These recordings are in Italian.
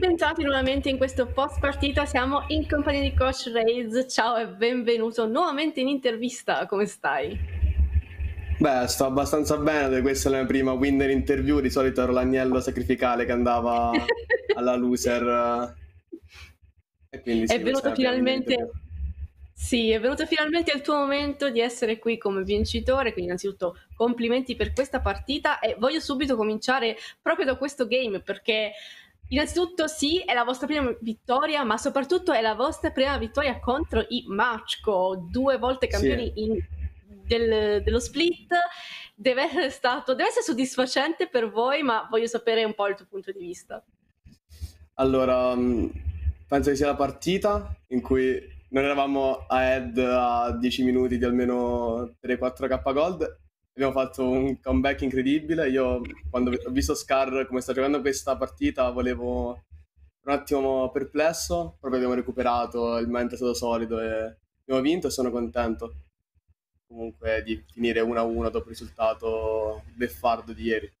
bentornati nuovamente in questo post partita, siamo in compagnia di Coach Raids, ciao e benvenuto nuovamente in intervista, come stai? Beh, sto abbastanza bene, questa è la mia prima winner interview, di solito ero l'agnello sacrificale che andava alla loser. E quindi sì, è venuto finalmente... Sì, è venuto finalmente il tuo momento di essere qui come vincitore, quindi innanzitutto complimenti per questa partita. E voglio subito cominciare proprio da questo game perché Innanzitutto sì, è la vostra prima vittoria, ma soprattutto è la vostra prima vittoria contro i Machko, due volte campioni sì. in, del, dello split. Deve essere, stato, deve essere soddisfacente per voi, ma voglio sapere un po' il tuo punto di vista. Allora, mm, penso che sia la partita in cui non eravamo a head a 10 minuti di almeno 3-4 k gold abbiamo fatto un comeback incredibile. Io quando ho visto Scar come sta giocando questa partita volevo un attimo perplesso, proprio abbiamo recuperato, il momento è stato solido e abbiamo vinto e sono contento comunque di finire 1-1 dopo il risultato beffardo di ieri.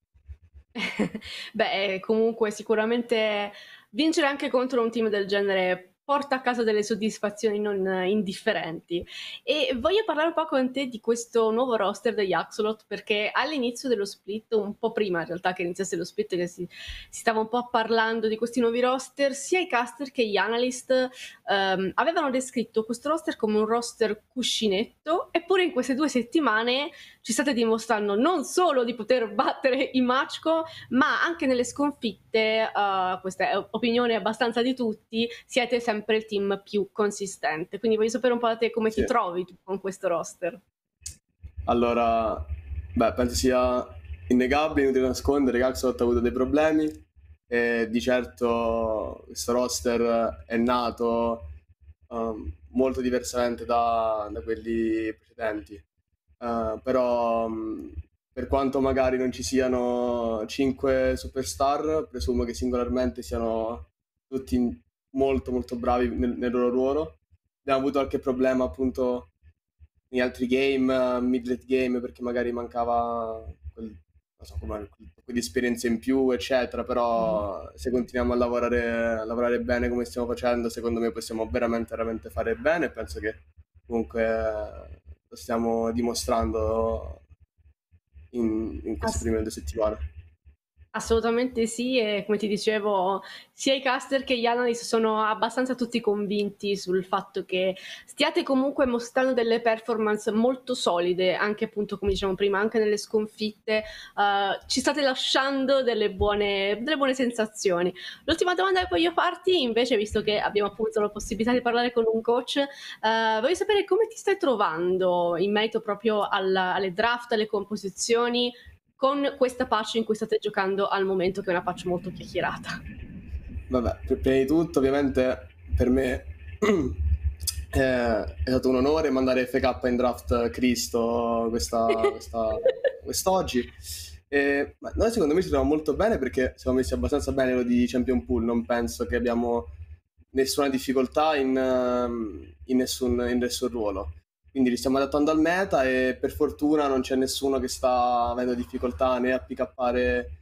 Beh, comunque sicuramente vincere anche contro un team del genere porta a casa delle soddisfazioni non indifferenti. E voglio parlare un po' con te di questo nuovo roster degli Axolot, perché all'inizio dello split, un po' prima in realtà che iniziasse lo split, che si, si stava un po' parlando di questi nuovi roster, sia i caster che gli analyst um, avevano descritto questo roster come un roster cuscinetto, eppure in queste due settimane ci state dimostrando non solo di poter battere i Machko, ma anche nelle sconfitte, uh, questa è opinione abbastanza di tutti, siete sempre il team più consistente. Quindi voglio sapere un po' da te come sì. ti trovi con questo roster. Allora, beh, penso sia innegabile, inutile nascondere che Axolot ha avuto dei problemi e di certo questo roster è nato um, molto diversamente da, da quelli precedenti. Uh, però um, per quanto magari non ci siano 5 superstar, presumo che singolarmente siano tutti molto molto bravi nel, nel loro ruolo. Abbiamo avuto qualche problema appunto in altri game, mid-late game, perché magari mancava quel, non so, come, quel, esperienza in più, eccetera, però mm. se continuiamo a lavorare, a lavorare bene come stiamo facendo, secondo me possiamo veramente, veramente fare bene penso che comunque lo stiamo dimostrando in, in queste prime due settimane. Assolutamente sì, e come ti dicevo, sia i caster che gli analyst sono abbastanza tutti convinti sul fatto che stiate comunque mostrando delle performance molto solide, anche appunto come dicevamo prima, anche nelle sconfitte, uh, ci state lasciando delle buone, delle buone sensazioni. L'ultima domanda che voglio farti, invece, visto che abbiamo appunto la possibilità di parlare con un coach, uh, voglio sapere come ti stai trovando in merito proprio alla, alle draft, alle composizioni, con questa patch in cui state giocando al momento, che è una patch molto chiacchierata. Vabbè, prima di tutto, ovviamente, per me è stato un onore mandare FK in draft Cristo questa, questa, quest'oggi. E, noi secondo me ci troviamo molto bene perché siamo messi abbastanza bene lo di Champion Pool, non penso che abbiamo nessuna difficoltà in, in, nessun, in nessun ruolo. Quindi li stiamo adattando al meta e per fortuna non c'è nessuno che sta avendo difficoltà né a pick-uppare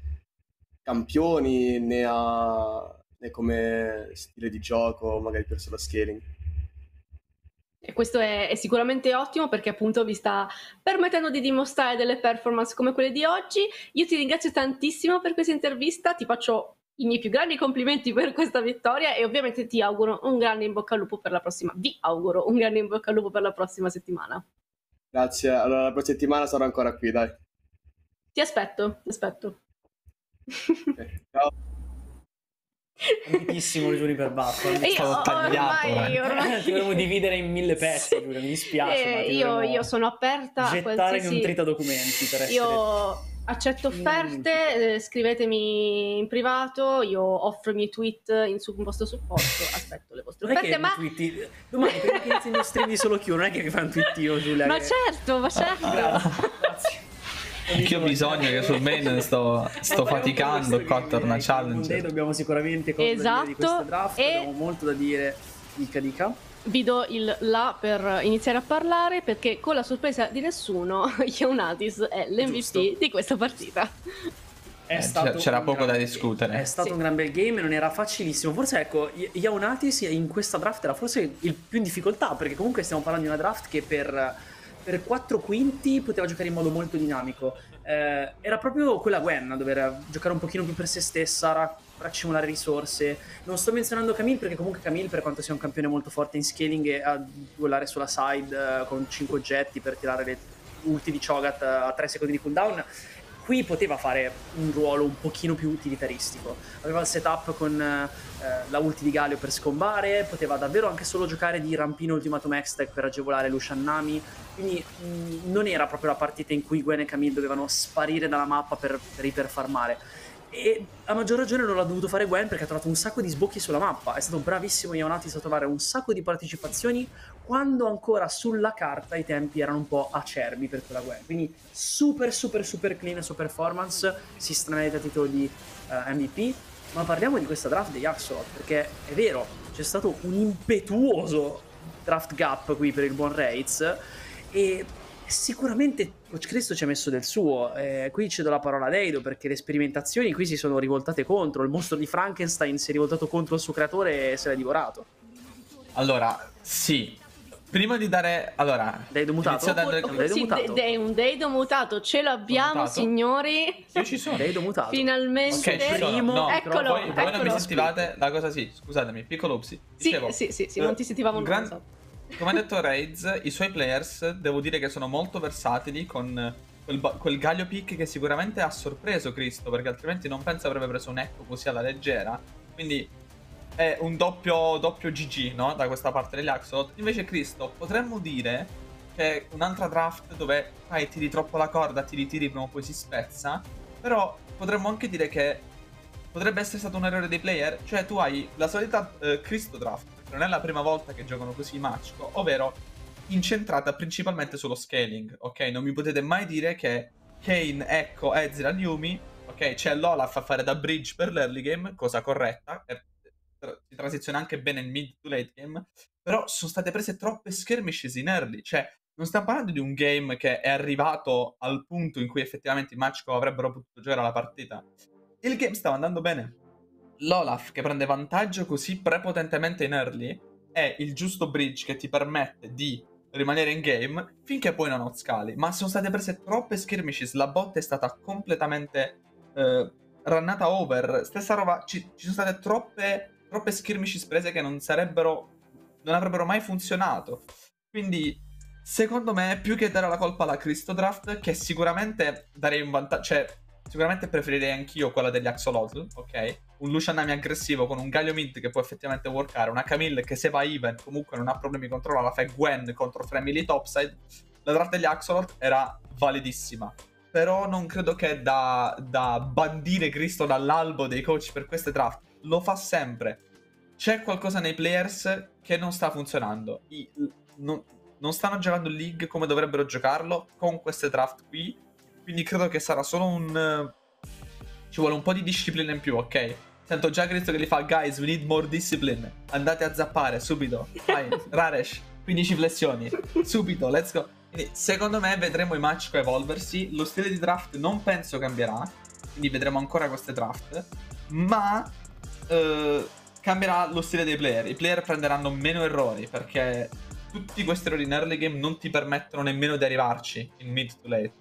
campioni né, a, né come stile di gioco, magari per solo scaling. E questo è, è, sicuramente ottimo perché appunto vi sta permettendo di dimostrare delle performance come quelle di oggi. Io ti ringrazio tantissimo per questa intervista, ti faccio i miei più grandi complimenti per questa vittoria e ovviamente ti auguro un grande in bocca al lupo per la prossima. Vi auguro un grande in bocca al lupo per la prossima settimana. Grazie, allora la prossima settimana sarò ancora qui, dai. Ti aspetto, ti aspetto. Okay, ciao. Tantissimo il giuri per basso, è stato tagliato. Ormai, eh. ormai... Ti dovremmo dividere in mille pezzi, Giulia, mi dispiace. Eh, io, io, sono aperta a qualsiasi... un trita documenti per essere... Io accetto offerte, eh, scrivetemi in privato, io offro i miei tweet in su un vostro supporto, aspetto le vostre offerte, ma... Tweeti... Domani prima che inizi gli stream solo Q, non è che fai un tweet io, Giulia. Ma certo, ma certo. Anch'io ho bisogno che sul main sto, sto faticando qua torna challenge. Dobbiamo sicuramente esatto. draft, e... abbiamo molto da dire. Dica dica vi do il là per iniziare a parlare perché con la sorpresa di nessuno Ionatis è l'MVP Giusto. di questa partita. eh, c'era poco da discutere. È stato sì. un gran bel game, non era facilissimo. Forse ecco, Yaonatis in questa draft era forse il più in difficoltà, perché comunque stiamo parlando di una draft che per, per 4 quinti poteva giocare in modo molto dinamico. Eh, era proprio quella Gwen a dover giocare un pochino più per se stessa, raccimolare risorse. Non sto menzionando Camille perché comunque Camille per quanto sia un campione molto forte in scaling e a duellare sulla side uh, con 5 oggetti per tirare le ulti di Chogat a 3 secondi di cooldown qui poteva fare un ruolo un pochino più utilitaristico. Aveva il setup con eh, la ulti di Galio per scombare, poteva davvero anche solo giocare di rampino Ultimatum X-Tech per agevolare Lucian Nami, quindi mh, non era proprio la partita in cui Gwen e Camille dovevano sparire dalla mappa per, per iperfarmare e a maggior ragione non l'ha dovuto fare Gwen perché ha trovato un sacco di sbocchi sulla mappa. È stato bravissimo Ionatis a trovare un sacco di partecipazioni quando ancora sulla carta i tempi erano un po' acerbi per quella Gwen. Quindi super super super clean su performance, si stramerita a titolo di uh, eh, MVP. Ma parliamo di questa draft degli Axolot perché è vero, c'è stato un impetuoso draft gap qui per il buon Raids e Sicuramente Coach Cristo ci ha messo del suo. Eh, qui cedo la parola ad Eido perché le sperimentazioni qui si sono rivoltate contro. Il mostro di Frankenstein si è rivoltato contro il suo creatore e se l'ha divorato. Allora, sì. Prima di dare. Allora. Deido mutato. Dando... Oh, Deido sì, mutato. De- un Deido mutato. Ce l'abbiamo, mutato. signori. Io ci sono. Deido mutato. Finalmente. Ok, primo. No, eccolo. Voi, eccolo. voi non mi sentivate la cosa sì. Scusatemi, piccolo upsi. Dicevo, sì, sì, sì, sì, non ti sentivamo gran... Come ha detto Raids, i suoi players devo dire che sono molto versatili con quel, quel Galio Pick che sicuramente ha sorpreso Cristo perché altrimenti non penso avrebbe preso un Echo così alla leggera. Quindi è un doppio, doppio GG no? da questa parte degli Axolot. Invece Cristo potremmo dire che un'altra draft dove fai tiri troppo la corda, tiri tiri prima o poi si spezza. Però potremmo anche dire che potrebbe essere stato un errore dei player. Cioè tu hai la solita uh, Cristo draft non è la prima volta che giocano così i Machiko, ovvero incentrata principalmente sullo scaling, ok? Non mi potete mai dire che Kane, Echo, Ezreal, Yumi, ok? C'è l'Olaf a fare da bridge per l'early game, cosa corretta, si transiziona anche bene in mid to late game, però sono state prese troppe skirmishes in early, cioè non stiamo parlando di un game che è arrivato al punto in cui effettivamente i Machiko avrebbero potuto giocare la partita. Il game stava andando bene, l'Olaf che prende vantaggio così prepotentemente in early è il giusto bridge che ti permette di rimanere in game finché poi non outscali. Ma sono state prese troppe skirmishes, la bot è stata completamente eh, runnata over. Stessa roba, ci, ci sono state troppe, troppe skirmishes prese che non sarebbero, non avrebbero mai funzionato. Quindi, secondo me, più che dare la colpa alla Cristo Draft, che sicuramente darei un vantaggio, cioè Sicuramente preferirei anch'io quella degli Axolotl, ok? Un Lucianami aggressivo con un Galio Mid che può effettivamente workare, una Camille che se va even comunque non ha problemi contro la fai Gwen contro Family Topside. La draft degli Axolotl era validissima. Però non credo che da, da bandire Cristo dall'albo dei coach per queste draft. Lo fa sempre. C'è qualcosa nei players che non sta funzionando. I, non, non stanno giocando League come dovrebbero giocarlo con queste draft qui quindi credo che sarà solo un... Ci vuole un po' di disciplina in più, ok? Sento già Cristo che li fa, guys, we need more discipline. Andate a zappare, subito. Vai, Raresh, 15 flessioni. Subito, let's go. Quindi, secondo me vedremo i match evolversi. Lo stile di draft non penso cambierà. Quindi vedremo ancora queste draft. Ma... Uh, cambierà lo stile dei player. I player prenderanno meno errori perché tutti questi errori in early game non ti permettono nemmeno di arrivarci in mid to late.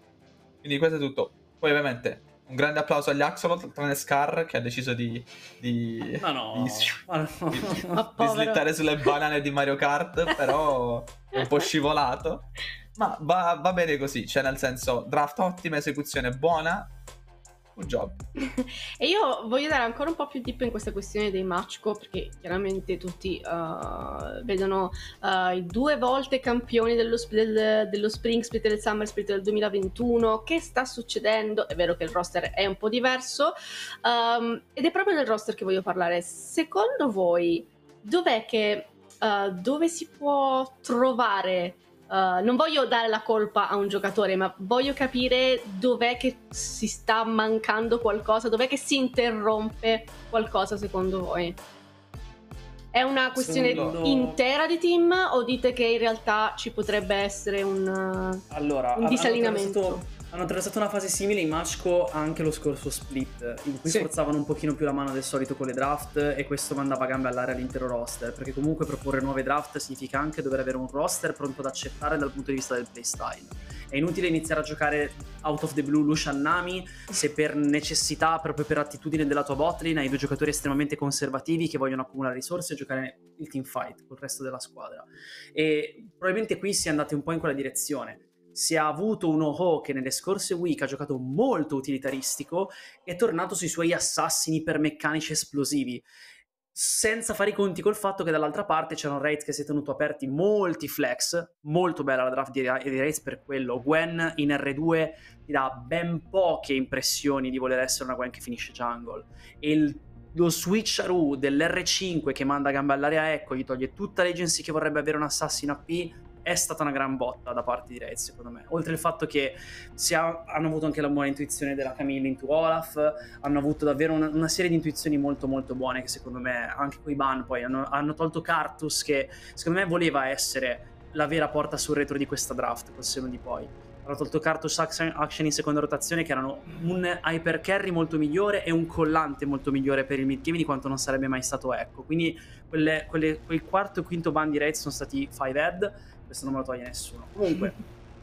Quindi questo è tutto. Poi ovviamente un grande applauso agli Axolot, tranne Scar che ha deciso di, di, ma no, di, no. di, di slittare sulle banane di Mario Kart, però è un po' scivolato. Ma va, va bene così, cioè nel senso draft ottima, esecuzione buona, Good job. e io voglio dare ancora un po' più deep in questa questione dei Machko perché chiaramente tutti uh, vedono uh, i due volte campioni dello, del, dello Spring Split e del Summer Split del 2021. Che sta succedendo? È vero che il roster è un po' diverso um, ed è proprio del roster che voglio parlare. Secondo voi dov'è che uh, dove si può trovare Uh, non voglio dare la colpa a un giocatore, ma voglio capire dov'è che si sta mancando qualcosa, dov'è che si interrompe qualcosa secondo voi. È una questione Secondo... intera di team o dite che in realtà ci potrebbe essere un, allora, un disalinamento? Hanno attraversato una fase simile in Machko anche lo scorso split, in cui Sì. sforzavano un pochino più la mano del solito con le draft e questo mandava a gambe all'aria all'intero roster, perché comunque proporre nuove draft significa anche dover avere un roster pronto ad accettare dal punto di vista del playstyle. È inutile iniziare a giocare out of the blue Lucian Nami se per necessità, proprio per attitudine della tua botlane, hai due giocatori estremamente conservativi che vogliono accumulare risorse e giocare il team fight col resto della squadra. E probabilmente qui si è andati un po' in quella direzione. Si è avuto un Oho che nelle scorse week ha giocato molto utilitaristico è tornato sui suoi assassini ipermeccanici esplosivi senza fare i conti col fatto che dall'altra parte c'erano raids che si è tenuto aperti molti flex, molto bella la draft di, raids per quello. Gwen in R2 ti dà ben poche impressioni di voler essere una Gwen che finisce jungle. E il- lo switcheroo dell'R5 che manda a gambe all'area Echo gli toglie tutta l'agency che vorrebbe avere un assassin AP è stata una gran botta da parte di Raids secondo me. Oltre al fatto che ha- hanno avuto anche la buona intuizione della Camille into Olaf hanno avuto davvero una, una serie di intuizioni molto molto buone che secondo me anche coi ban poi hanno, hanno tolto Cartus che secondo me voleva essere la vera porta sul retro di questa draft col seno di poi. Hanno tolto Cartus Action in seconda rotazione che erano un hyper carry molto migliore e un collante molto migliore per il mid game di quanto non sarebbe mai stato Echo quindi quelle, quelle- quel quarto e quinto ban di raid sono stati 5 head questo non me lo toglie nessuno comunque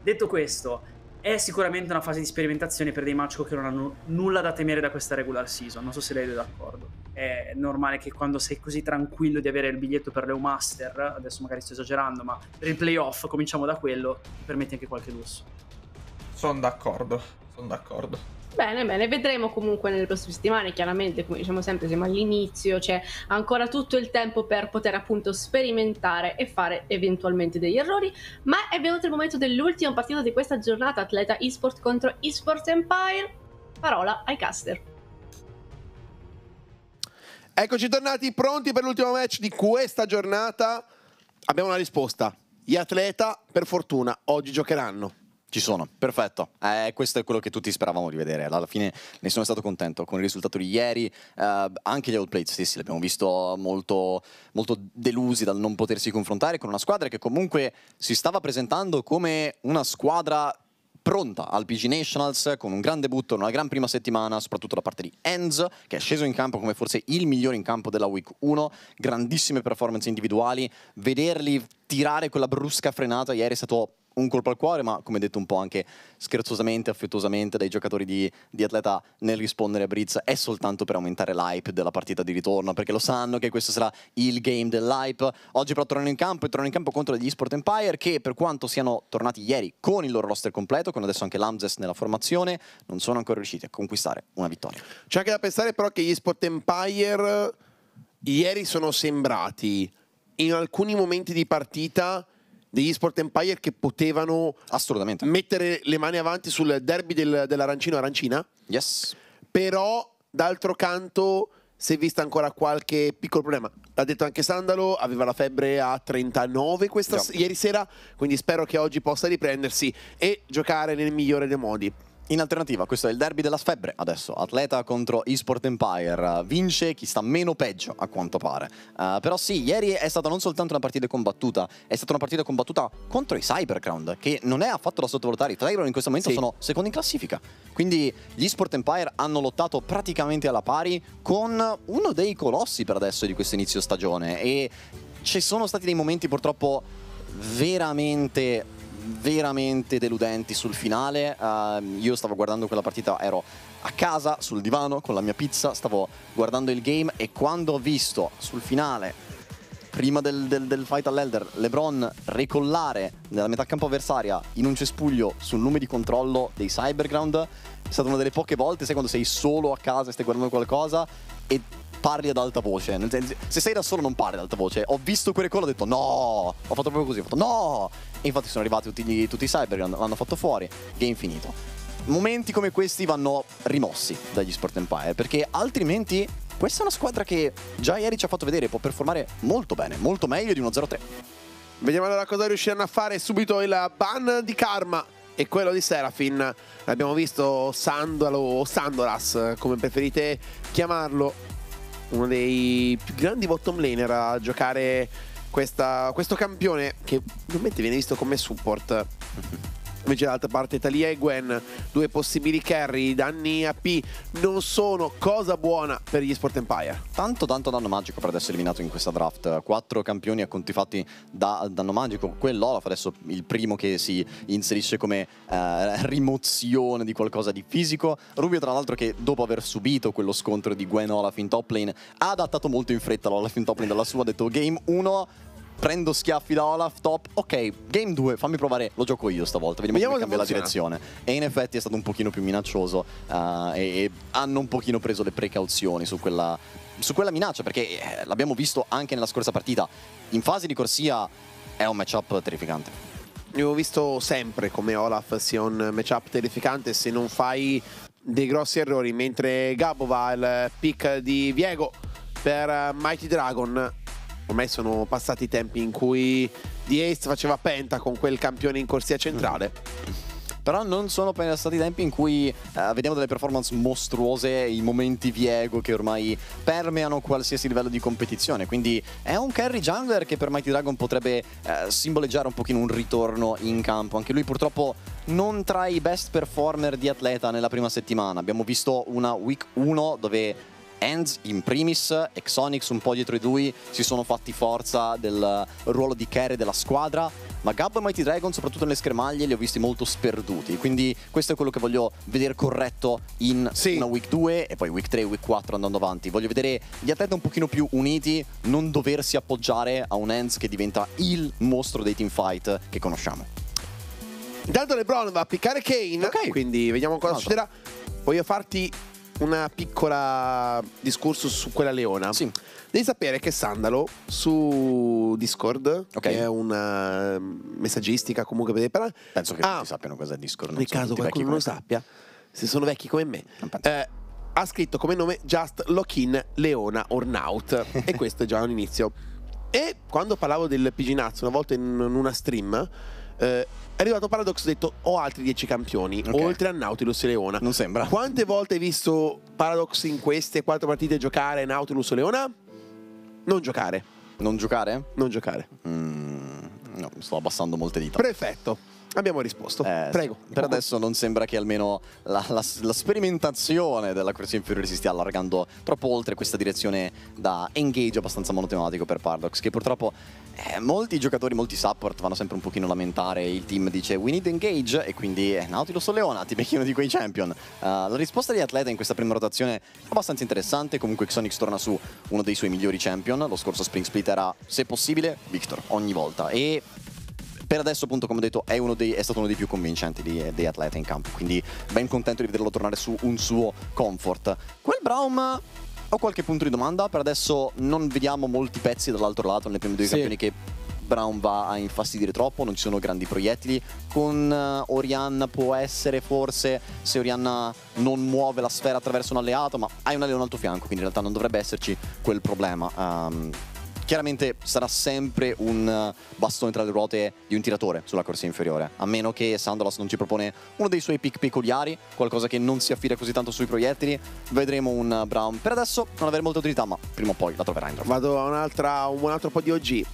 detto questo è sicuramente una fase di sperimentazione per dei macho che non hanno nulla da temere da questa regular season. Non so se lei è d'accordo. È normale che quando sei così tranquillo di avere il biglietto per le Master, adesso magari sto esagerando, ma per il playoff cominciamo da quello, ti permetti anche qualche lusso. Sono d'accordo, sono d'accordo. Bene, bene, vedremo comunque nelle prossime settimane, chiaramente, come diciamo sempre, siamo all'inizio, c'è ancora tutto il tempo per poter appunto sperimentare e fare eventualmente degli errori, ma è venuto il momento dell'ultima partita di questa giornata, atleta eSport contro eSport Empire, parola ai caster. Eccoci tornati pronti per l'ultimo match di questa giornata. Abbiamo una risposta. Gli atleta, per fortuna, oggi giocheranno. Ci sono, perfetto. Eh, questo è quello che tutti speravamo di vedere. Alla fine ne sono stato contento con il risultato di ieri. eh, anche gli outplayed stessi li abbiamo visto molto, molto delusi dal non potersi confrontare con una squadra che comunque si stava presentando come una squadra pronta al PG Nationals con un gran debutto, una gran prima settimana, soprattutto da parte di Enz, che è sceso in campo come forse il migliore in campo della Week 1, grandissime performance individuali, vederli tirare quella brusca frenata ieri è stato un colpo al cuore, ma come detto un po' anche scherzosamente, affettuosamente dai giocatori di, di atleta nel rispondere a Brizz, è soltanto per aumentare l'hype della partita di ritorno, perché lo sanno che questo sarà il game dell'hype. Oggi però tornano in campo e tornano in campo contro gli eSport Empire, che per quanto siano tornati ieri con il loro roster completo, con adesso anche Lamzes nella formazione, non sono ancora riusciti a conquistare una vittoria. C'è anche da pensare però che gli Sport Empire ieri sono sembrati in alcuni momenti di partita degli Sport Empire che potevano Assolutamente. mettere le mani avanti sul derby del- dell'arancino-arancina, Yes. però d'altro canto si è vista ancora qualche piccolo problema. L'ha detto anche Sandalo, aveva la febbre a 39 questa, ieri sera, quindi spero che oggi possa riprendersi e giocare nel migliore dei modi. In alternativa, questo è il derby della sfebbre adesso, atleta contro eSport Empire, vince chi sta meno peggio a quanto pare. Uh, però sì, ieri è stata non soltanto una partita combattuta, è stata una partita combattuta contro i Cyberground, che non è affatto da sottovalutare. I Cyberground in questo momento Sì. sono secondi in classifica. Quindi gli eSport Empire hanno lottato praticamente alla pari con uno dei colossi per adesso di questo inizio stagione e ci sono stati dei momenti purtroppo veramente veramente deludenti sul finale. Ehm, io stavo guardando quella partita, ero a casa sul divano con la mia pizza, stavo guardando il game e quando ho visto sul finale, prima del, del- del fight all'Elder, LeBron ricollare nella metà campo avversaria in un cespuglio sul lume di controllo dei Cyberground, è stata una delle poche volte, sai quando sei solo a casa e stai guardando qualcosa e parli ad alta voce. Se sei da solo non parli ad alta voce. Ho visto quel recall e ho detto no, ho fatto proprio così, ho fatto no. E infatti sono arrivati tutti, gli- tutti i Cyberground, l'hanno fatto fuori, game finito. Momenti come questi vanno rimossi dagli Sport Empire, perché altrimenti questa è una squadra che già ieri ci ha fatto vedere può performare molto bene, molto meglio di uno 0-3. Vediamo allora cosa riusciranno a fare subito il ban di Karma e quello di Serafin. Abbiamo visto Sandalo o Sandoras, come preferite chiamarlo, uno dei più grandi bottom laner a giocare questa- questo campione che normalmente viene visto come support. Invece dall'altra parte Talia e Gwen, due possibili carry, danni AP, non sono cosa buona per gli Sport Empire. Tanto tanto danno magico per adesso eliminato in questa draft. Quattro campioni a conti fatti da danno magico. Quell'Olaf adesso il primo che si inserisce come eh, rimozione di qualcosa di fisico. Rubio tra l'altro che dopo aver subito quello scontro di Gwen Olaf in top lane ha adattato molto in fretta l'Olaf in top lane dalla sua, ha detto game 1 prendo schiaffi da Olaf, top, ok, game 2, fammi provare, lo gioco io stavolta, vediamo, Vediamo come cambia la direzione. E in effetti è stato un pochino più minaccioso uh, e, e, hanno un pochino preso le precauzioni su quella, su quella minaccia, perché eh, l'abbiamo visto anche nella scorsa partita, in fase di corsia è un matchup terrificante. Abbiamo visto sempre come Olaf sia un matchup terrificante se non fai dei grossi errori, mentre Gabo va al pick di Viego per Mighty Dragon ormai sono passati i tempi in cui The Ace faceva penta con quel campione in corsia centrale. Però non sono passati i tempi in cui eh, vediamo delle performance mostruose, i momenti Viego che ormai permeano qualsiasi livello di competizione. Quindi è un carry jungler che per Mighty Dragon potrebbe eh, simboleggiare un pochino un ritorno in campo. Anche lui purtroppo non tra i best performer di atleta nella prima settimana. Abbiamo visto una week 1 dove Enz in primis, Exonix un po' dietro di lui si sono fatti forza del ruolo di carry della squadra, ma Gabbo e Mighty Dragon soprattutto nelle schermaglie li ho visti molto sperduti, quindi questo è quello che voglio vedere corretto in sì. una week 2 e poi week 3 week 4 andando avanti. Voglio vedere gli atleti un pochino più uniti, non doversi appoggiare a un Enz che diventa il mostro dei teamfight che conosciamo. Intanto LeBron va a piccare Kane, okay. quindi vediamo cosa succederà. Voglio farti una piccola discorso su quella leona. Sì. Devi sapere che Sandalo su Discord, okay. che è una messaggistica comunque per Penso che ah, tutti sappiano cosa è Discord. Nel caso qualcuno non lo sappia, se sono vecchi come me. Eh, ha scritto come nome Just Lock-in Leona Ornaut e questo è già un inizio. E quando parlavo del Piginazzo una volta in una stream eh, è arrivato Paradox e ha detto ho altri 10 campioni okay. oltre a Nautilus e Leona non sembra quante volte hai visto Paradox in queste quattro partite giocare Nautilus o Leona? non giocare non giocare? non giocare mm, no, sto abbassando molte dita perfetto Abbiamo risposto. Eh, Prego. Per adesso non sembra che almeno la, la, la sperimentazione della corsia inferiore si stia allargando troppo oltre questa direzione da engage abbastanza monotematico per Paradox, che purtroppo eh, molti giocatori, molti support vanno sempre un pochino a lamentare, il team dice we need engage e quindi eh, Nautilus o Leona ti becchi uno di quei champion. Uh, la risposta di Atleta in questa prima rotazione è abbastanza interessante, comunque Xonix torna su uno dei suoi migliori champion, lo scorso Spring Split era, se possibile, Victor, ogni volta. E per adesso appunto come ho detto è, dei, è stato uno dei più convincenti di, dei atleti in campo, quindi ben contento di vederlo tornare su un suo comfort. Quel Braum ho qualche punto di domanda, per adesso non vediamo molti pezzi dall'altro lato nelle prime due sì. campioni che Brown va a infastidire troppo, non ci sono grandi proiettili. Con uh, Orianna può essere forse se Orianna non muove la sfera attraverso un alleato, ma hai un alleato al tuo fianco, quindi in realtà non dovrebbe esserci quel problema. Um, Chiaramente sarà sempre un bastone tra le ruote di un tiratore sulla corsia inferiore, a meno che Sandalos non ci propone uno dei suoi pick peculiari, qualcosa che non si affida così tanto sui proiettili. Vedremo un Brown. Per adesso non avere molta utilità, ma prima o poi la troverà in Vado a un'altra, un altro po' di OG.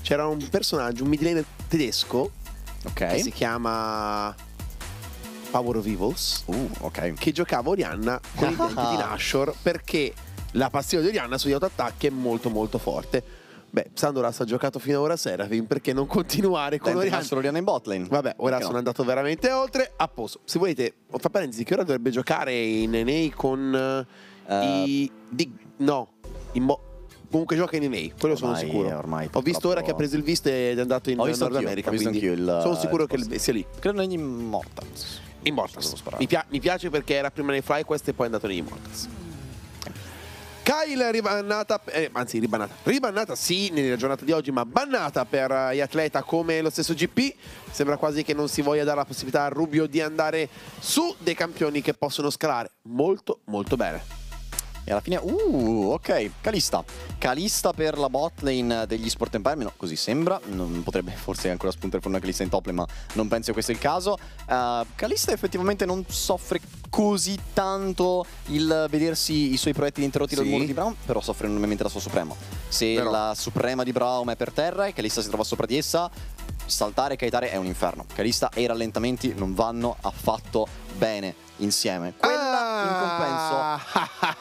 C'era un personaggio, un midlane tedesco, okay. che si chiama Power of Evils, uh, okay. che giocava Orianna con i denti di Nashor perché la passione di Orianna sugli autoattacchi è molto molto forte. Beh, Sandoras ha giocato fino ora Serafin, perché non continuare con Orianna? solo Orianna in botlane. Vabbè, ora sono no? andato veramente oltre. A posto. Se volete, fa parentesi, che ora dovrebbe giocare in NA con uh, i... Di... No, in bo... Comunque gioca in NA, quello ormai, sono sicuro. Ormai, Ho visto ora che ha preso il vist ed è andato in Nord America. Ho visto anch'io il, sono sicuro che sia lì. Credo negli Immortals. Immortals. Mi, pi mi, piace perché era prima nei FlyQuest e poi è andato negli Immortals. Kyle ribannata, eh, anzi ribannata, ribannata sì nella giornata di oggi, ma bannata per gli atleta come lo stesso GP. Sembra quasi che non si voglia dare la possibilità a Rubio di andare su dei campioni che possono scalare molto molto bene. E alla fine, uh, ok, Calista. Calista per la bot lane degli Sport Empire, no, così sembra. Non potrebbe forse ancora spuntare fuori una Calista in top lane, ma non penso che questo sia il caso. Uh, Calista effettivamente non soffre così tanto il vedersi i suoi proiettili interrotti sì. dal muro di Brown, però soffre enormemente la sua Suprema. Se però. la Suprema di Brown è per terra e Calista si trova sopra di essa, saltare e kiteare è un inferno. Kalista e i rallentamenti non vanno affatto bene insieme. Quella in compenso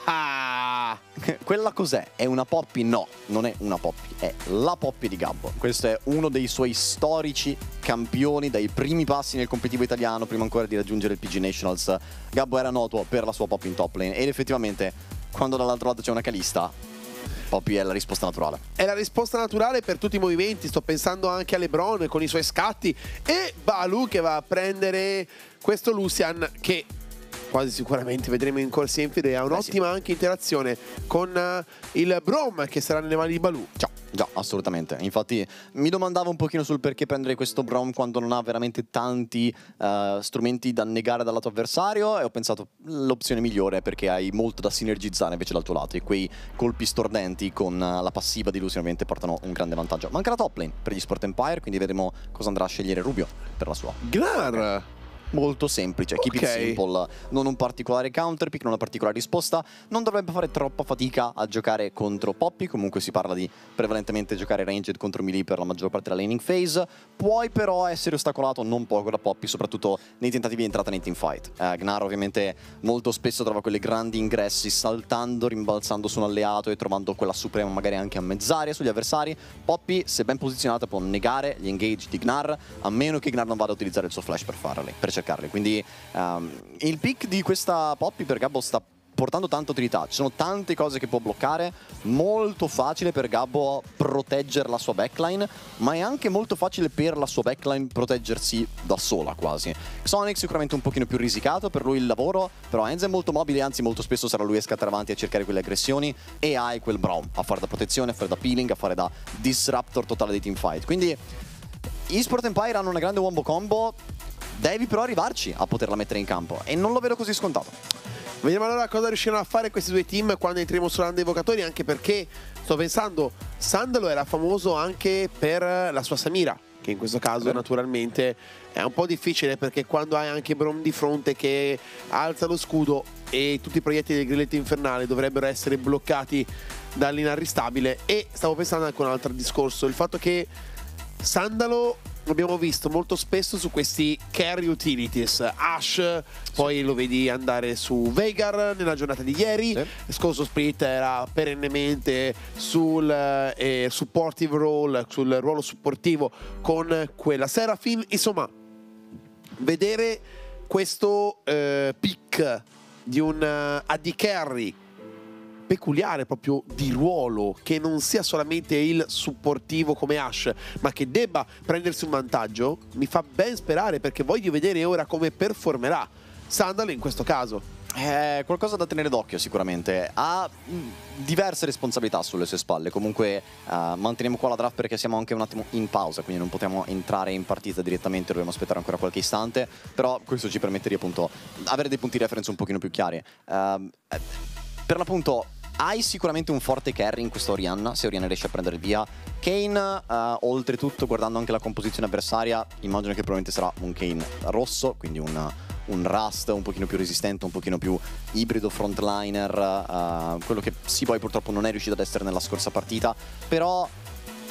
Ah, quella cos'è? È una Poppy? No, non è una Poppy, è la Poppy di Gabbo. Questo è uno dei suoi storici campioni dai primi passi nel competitivo italiano, prima ancora di raggiungere il PG Nationals. Gabbo era noto per la sua Poppy in top lane ed effettivamente quando dall'altro lato c'è una Calista, Poppy è la risposta naturale. È la risposta naturale per tutti i movimenti. Sto pensando anche a LeBron con i suoi scatti. E Balu che va a prendere questo Lucian che quasi sicuramente vedremo in corsa in fide. Ha un'ottima anche interazione con eh, il Brom che sarà nelle mani di Balu. Già, già, assolutamente. Infatti mi domandavo un pochino sul perché prendere questo Brom quando non ha veramente tanti eh, strumenti da negare dal lato avversario e ho pensato l'opzione migliore è perché hai molto da sinergizzare invece dal tuo lato e quei colpi stordenti con eh, la passiva di Lucian ovviamente portano un grande vantaggio. Manca la top lane per gli Sport Empire, quindi vedremo cosa andrà a scegliere Rubio per la sua. Gnar. Molto semplice, keep it Ok. simple, non un particolare counterpick, non una particolare risposta, non dovrebbe fare troppa fatica a giocare contro Poppy, comunque si parla di prevalentemente giocare ranged contro melee per la maggior parte della laning phase, puoi però essere ostacolato non poco da Poppy, soprattutto nei tentativi di entrata nei teamfight. Eh, Gnar ovviamente molto spesso trova quelle grandi ingressi saltando, rimbalzando su un alleato e trovando quella suprema magari anche a mezz'aria sugli avversari. Poppy, se ben posizionata, può negare gli engage di Gnar, a meno che Gnar non vada a utilizzare il suo flash per farli, per cercarli. Quindi ehm, il pick di questa Poppy per Gabbo sta portando tanta utilità, ci sono tante cose che può bloccare, molto facile per Gabbo proteggere la sua backline, ma è anche molto facile per la sua backline proteggersi da sola quasi. Sonic sicuramente un pochino più risicato, per lui il lavoro, però Enzo è molto mobile, anzi molto spesso sarà lui a scattare avanti a cercare quelle aggressioni e hai quel Braum a fare da protezione, a fare da peeling, a fare da disruptor totale dei teamfight. Quindi eSport Empire hanno una grande wombo combo, devi però arrivarci a poterla mettere in campo e non lo vedo così scontato. Vediamo allora cosa riusciranno a fare questi due team quando entriamo sull'anda dei evocatori, anche perché sto pensando, Sandalo era famoso anche per la sua Samira, che in questo caso Vero. naturalmente è un po' difficile perché quando hai anche Brom di fronte che alza lo scudo e tutti i proiettili del grilletto infernale dovrebbero essere bloccati dall'inarristabile e stavo pensando anche a un altro discorso, il fatto che Sandalo l'abbiamo visto molto spesso su questi carry utilities. Ash, poi lo vedi andare su Vegar nella giornata di ieri. Sì. Scorso split era perennemente sul eh, supportive role, sul ruolo supportivo con quella Seraphine. Insomma, vedere questo eh, pick di un eh, AD carry peculiare proprio di ruolo che non sia solamente il supportivo come Ash ma che debba prendersi un vantaggio mi fa ben sperare perché voglio vedere ora come performerà Sandalo in questo caso È qualcosa da tenere d'occhio sicuramente. Ha mh, diverse responsabilità sulle sue spalle. Comunque eh, manteniamo qua la draft perché siamo anche un attimo in pausa, quindi non possiamo entrare in partita direttamente, dobbiamo aspettare ancora qualche istante. Però questo ci permette di appunto avere dei punti di reference un pochino più chiari. Eh, per l'appunto hai sicuramente un forte carry in questo Orianna, se Orianna riesce a prendere via. Kane, eh, oltretutto, guardando anche la composizione avversaria, immagino che probabilmente sarà un Kane rosso, quindi un, un Rust un pochino più resistente, un pochino più ibrido frontliner, eh, quello che poi purtroppo non è riuscito ad essere nella scorsa partita, però